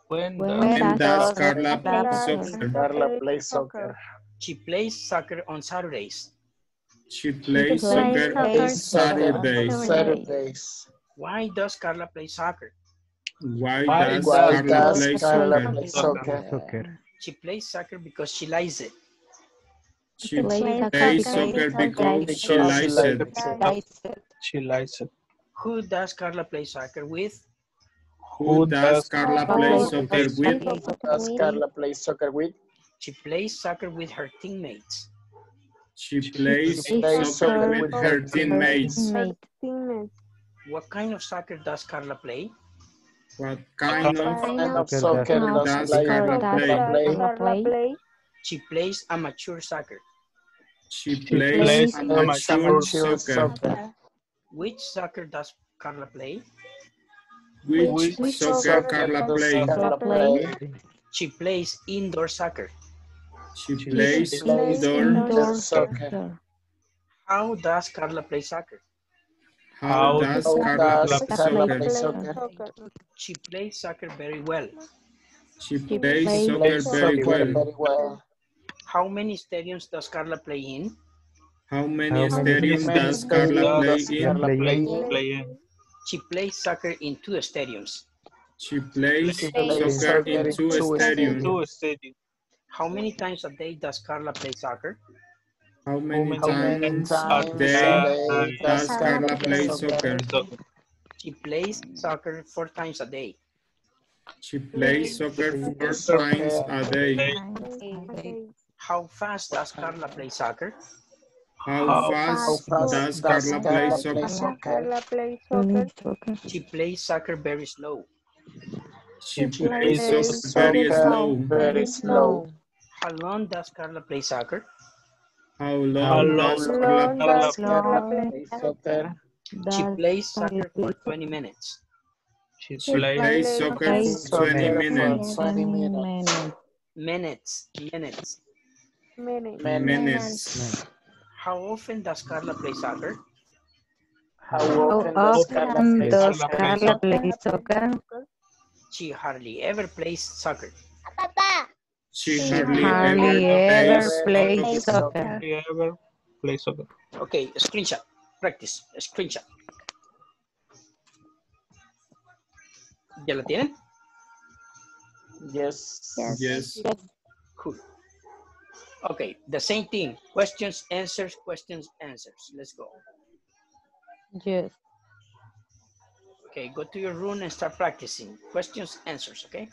[SPEAKER 5] when
[SPEAKER 12] When
[SPEAKER 5] does
[SPEAKER 3] When does Carla play
[SPEAKER 10] Carla
[SPEAKER 3] soccer?
[SPEAKER 15] Carla plays soccer.
[SPEAKER 1] She plays soccer on Saturdays.
[SPEAKER 3] She plays
[SPEAKER 12] plays
[SPEAKER 3] soccer on
[SPEAKER 12] soccer
[SPEAKER 3] Saturdays.
[SPEAKER 15] Saturdays.
[SPEAKER 1] Why does Carla play soccer?
[SPEAKER 3] Why
[SPEAKER 5] Why
[SPEAKER 3] does
[SPEAKER 15] Why
[SPEAKER 3] Carla
[SPEAKER 15] does
[SPEAKER 3] play
[SPEAKER 15] Carla
[SPEAKER 3] soccer?
[SPEAKER 15] play soccer?
[SPEAKER 11] Soccer.
[SPEAKER 1] She plays soccer because she likes it.
[SPEAKER 3] She
[SPEAKER 12] plays
[SPEAKER 3] plays
[SPEAKER 12] soccer
[SPEAKER 3] soccer because she
[SPEAKER 15] Because
[SPEAKER 3] likes
[SPEAKER 15] she
[SPEAKER 3] it.
[SPEAKER 15] likes it.
[SPEAKER 5] she likes it?
[SPEAKER 1] Who does Carla play soccer with?
[SPEAKER 3] Who does Carla play soccer with?
[SPEAKER 15] Who Does Carla play soccer with?
[SPEAKER 1] She plays soccer with her teammates.
[SPEAKER 3] She plays
[SPEAKER 15] plays
[SPEAKER 3] soccer
[SPEAKER 15] soccer
[SPEAKER 3] with
[SPEAKER 15] with
[SPEAKER 3] her
[SPEAKER 15] her
[SPEAKER 3] teammates.
[SPEAKER 1] What kind of soccer does Carla play?
[SPEAKER 3] What kind of
[SPEAKER 11] Soccer
[SPEAKER 15] soccer
[SPEAKER 12] does
[SPEAKER 15] does
[SPEAKER 3] Carla
[SPEAKER 15] Carla
[SPEAKER 3] play?
[SPEAKER 15] play?
[SPEAKER 10] Carla
[SPEAKER 12] play?
[SPEAKER 10] play.
[SPEAKER 1] She plays amateur soccer.
[SPEAKER 3] She
[SPEAKER 5] plays
[SPEAKER 3] plays
[SPEAKER 5] amateur
[SPEAKER 3] amateur
[SPEAKER 15] soccer.
[SPEAKER 3] Soccer.
[SPEAKER 1] Which soccer does Carla play?
[SPEAKER 3] Which
[SPEAKER 12] Which
[SPEAKER 3] soccer Carla
[SPEAKER 15] does
[SPEAKER 3] play?
[SPEAKER 15] Carla play?
[SPEAKER 1] She plays indoor soccer.
[SPEAKER 3] She plays
[SPEAKER 15] She plays
[SPEAKER 3] indoor.
[SPEAKER 15] indoor soccer.
[SPEAKER 1] How does Carla play soccer?
[SPEAKER 3] How does
[SPEAKER 15] How
[SPEAKER 3] Carla
[SPEAKER 15] does
[SPEAKER 3] play
[SPEAKER 15] Carla
[SPEAKER 3] soccer?
[SPEAKER 15] play soccer?
[SPEAKER 10] Soccer.
[SPEAKER 1] She plays soccer very well.
[SPEAKER 3] She
[SPEAKER 12] She
[SPEAKER 3] plays
[SPEAKER 12] plays
[SPEAKER 3] soccer very
[SPEAKER 15] soccer
[SPEAKER 3] well.
[SPEAKER 15] very well.
[SPEAKER 1] How many stadiums does Carla play in?
[SPEAKER 3] How many
[SPEAKER 11] How
[SPEAKER 3] stadiums
[SPEAKER 15] Many
[SPEAKER 3] does Carla play in?
[SPEAKER 15] Carla play in?
[SPEAKER 5] Playing.
[SPEAKER 1] She plays soccer in two stadiums.
[SPEAKER 3] She plays
[SPEAKER 15] She
[SPEAKER 3] soccer
[SPEAKER 15] soccer
[SPEAKER 3] in
[SPEAKER 15] in
[SPEAKER 3] two
[SPEAKER 15] two
[SPEAKER 3] stadiums.
[SPEAKER 5] Two.
[SPEAKER 1] How many times a day does Carla play soccer?
[SPEAKER 3] How many
[SPEAKER 5] How many
[SPEAKER 3] times
[SPEAKER 15] times
[SPEAKER 3] a
[SPEAKER 15] a
[SPEAKER 3] day
[SPEAKER 15] day
[SPEAKER 3] does
[SPEAKER 15] does
[SPEAKER 3] Carla
[SPEAKER 15] Carla
[SPEAKER 3] play
[SPEAKER 15] play
[SPEAKER 3] soccer?
[SPEAKER 5] Soccer.
[SPEAKER 1] She plays soccer four times a day.
[SPEAKER 3] She plays soccer four times a day.
[SPEAKER 1] How fast does Carla play soccer?
[SPEAKER 3] How
[SPEAKER 5] How
[SPEAKER 3] fast
[SPEAKER 15] fast
[SPEAKER 3] does
[SPEAKER 15] does
[SPEAKER 3] Carla play soccer?
[SPEAKER 15] play soccer?
[SPEAKER 10] Carla plays soccer.
[SPEAKER 12] Soccer.
[SPEAKER 1] She plays soccer very slow.
[SPEAKER 3] She
[SPEAKER 10] She
[SPEAKER 3] plays
[SPEAKER 10] plays
[SPEAKER 3] soccer very slow.
[SPEAKER 15] Very slow.
[SPEAKER 1] How long does Carla play soccer?
[SPEAKER 3] How
[SPEAKER 5] How
[SPEAKER 3] long
[SPEAKER 5] long
[SPEAKER 3] does Carla
[SPEAKER 10] does
[SPEAKER 3] play
[SPEAKER 10] Carla
[SPEAKER 15] Carla
[SPEAKER 10] play
[SPEAKER 15] play soccer?
[SPEAKER 1] She plays soccer for 20 minutes.
[SPEAKER 5] She
[SPEAKER 3] She
[SPEAKER 5] plays
[SPEAKER 3] plays
[SPEAKER 10] plays
[SPEAKER 3] soccer for 20
[SPEAKER 15] soccer for
[SPEAKER 3] minutes.
[SPEAKER 15] 20 minutes.
[SPEAKER 1] Minutes, minutes.
[SPEAKER 10] Many.
[SPEAKER 3] Minutes.
[SPEAKER 1] How often does Carla play soccer?
[SPEAKER 15] How
[SPEAKER 12] How
[SPEAKER 15] often does Carla
[SPEAKER 12] often
[SPEAKER 15] play
[SPEAKER 12] does
[SPEAKER 15] soccer?
[SPEAKER 12] Carla play soccer?
[SPEAKER 1] She hardly ever plays soccer.
[SPEAKER 3] She
[SPEAKER 10] She
[SPEAKER 3] hardly
[SPEAKER 12] Hardly
[SPEAKER 3] ever
[SPEAKER 12] ever
[SPEAKER 3] plays.
[SPEAKER 12] plays soccer.
[SPEAKER 5] She ever play soccer.
[SPEAKER 1] Okay, screenshot. Practice. Screenshot. ¿Ya la tienen?
[SPEAKER 15] Yes.
[SPEAKER 3] Yes.
[SPEAKER 1] Cool. Okay, the same thing. Questions, answers, questions, answers. Let's go.
[SPEAKER 12] Yes.
[SPEAKER 1] Okay, go to your room and start practicing. Questions, answers, okay?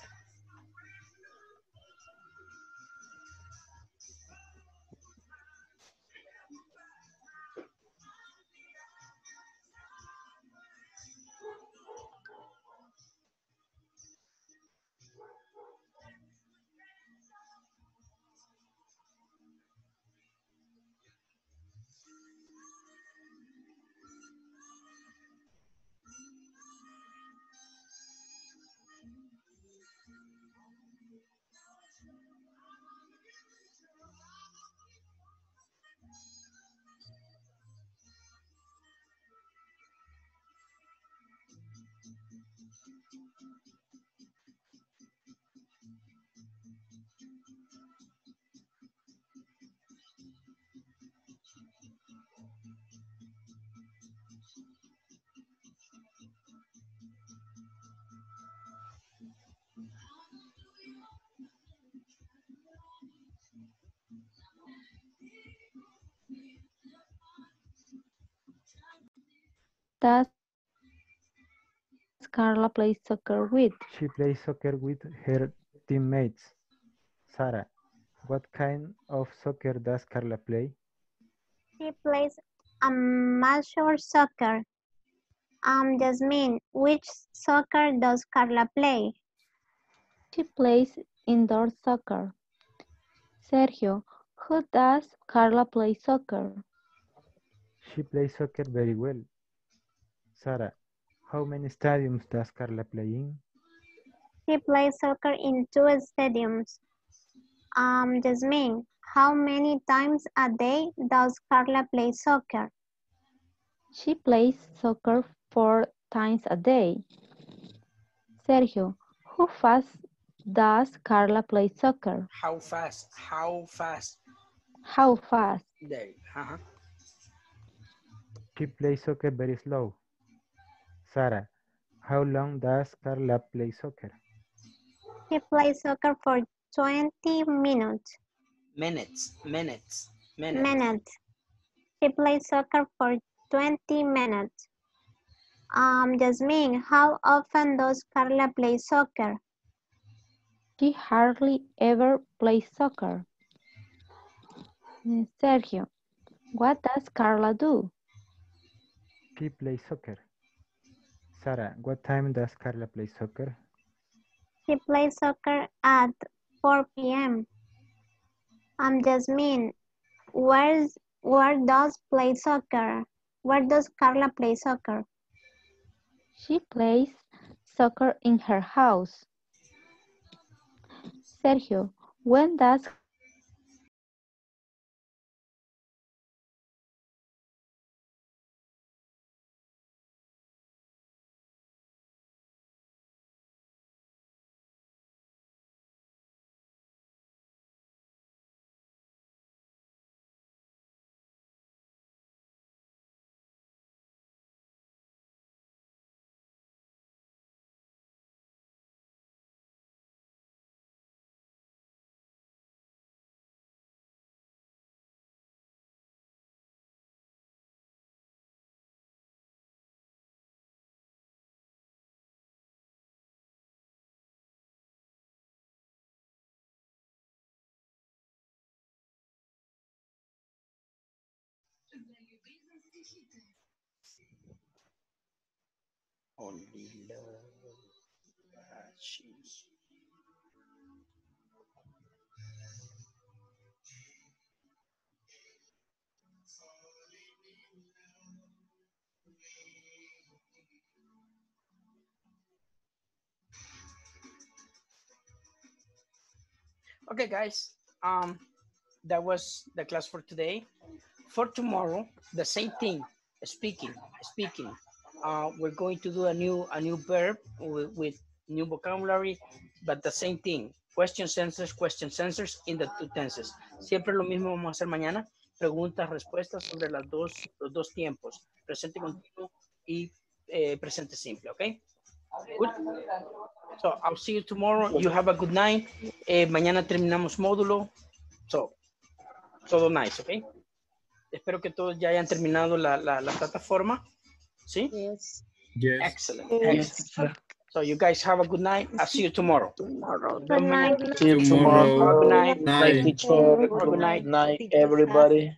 [SPEAKER 12] Does Carla play soccer with?
[SPEAKER 11] She plays soccer with her teammates. Sarah, what kind of soccer does Carla play?
[SPEAKER 7] She plays amateur soccer. Um, Jasmine, which soccer does Carla play?
[SPEAKER 12] She plays indoor soccer. Sergio, who does Carla play soccer?
[SPEAKER 11] She plays soccer very well. Sarah, how many stadiums does Carla play in?
[SPEAKER 7] She plays soccer in two stadiums. Um, Jasmine, how many times a day does Carla play soccer?
[SPEAKER 12] She plays soccer four times a day. Sergio, how fast does Carla play soccer?
[SPEAKER 1] How fast? How fast?
[SPEAKER 12] How fast?
[SPEAKER 1] There. Uh-huh.
[SPEAKER 11] She plays soccer very slow. Sarah, how long does Carla play soccer?
[SPEAKER 7] She plays soccer for 20 minutes.
[SPEAKER 1] Minutes. Minutes. Minutes.
[SPEAKER 7] Minutes. She plays soccer for 20 minutes. Um, Jasmine, how often does Carla play soccer?
[SPEAKER 12] She hardly ever plays soccer. Mm, Sergio, what does Carla do?
[SPEAKER 11] She plays soccer. Sarah, what time does Carla play soccer?
[SPEAKER 7] She plays soccer at 4 p.m. Um, Jasmine, where's, where does play soccer? Where does Carla play soccer?
[SPEAKER 12] She plays soccer in her house. Sergio, when does
[SPEAKER 1] Only love. Ashes. Okay, guys. Um, that was the class for today. For tomorrow, the same thing. Speaking, speaking. Uh, we're going to do a new a new verb with, with new vocabulary, but the same thing. Question answers, question answers in the two tenses. Siempre lo mismo vamos a hacer mañana. Preguntas, respuestas sobre las dos, los dos tiempos. Presente continuo y eh, presente simple, ¿ok? Good. So I'll see you tomorrow. You have a good night. Eh, mañana terminamos módulo. So, todo nice, ¿ok? Espero que todos ya hayan terminado la, la, la plataforma. ¿Sí?
[SPEAKER 15] Yes.
[SPEAKER 3] Yes.
[SPEAKER 1] Excellent.
[SPEAKER 15] Yes.
[SPEAKER 1] Excellent. So you guys have a good night. I'll see you tomorrow.
[SPEAKER 7] Tomorrow. Good night.
[SPEAKER 15] See you tomorrow.
[SPEAKER 1] Good night.
[SPEAKER 3] Night.
[SPEAKER 15] Night.
[SPEAKER 1] Good night.
[SPEAKER 15] Night, everybody.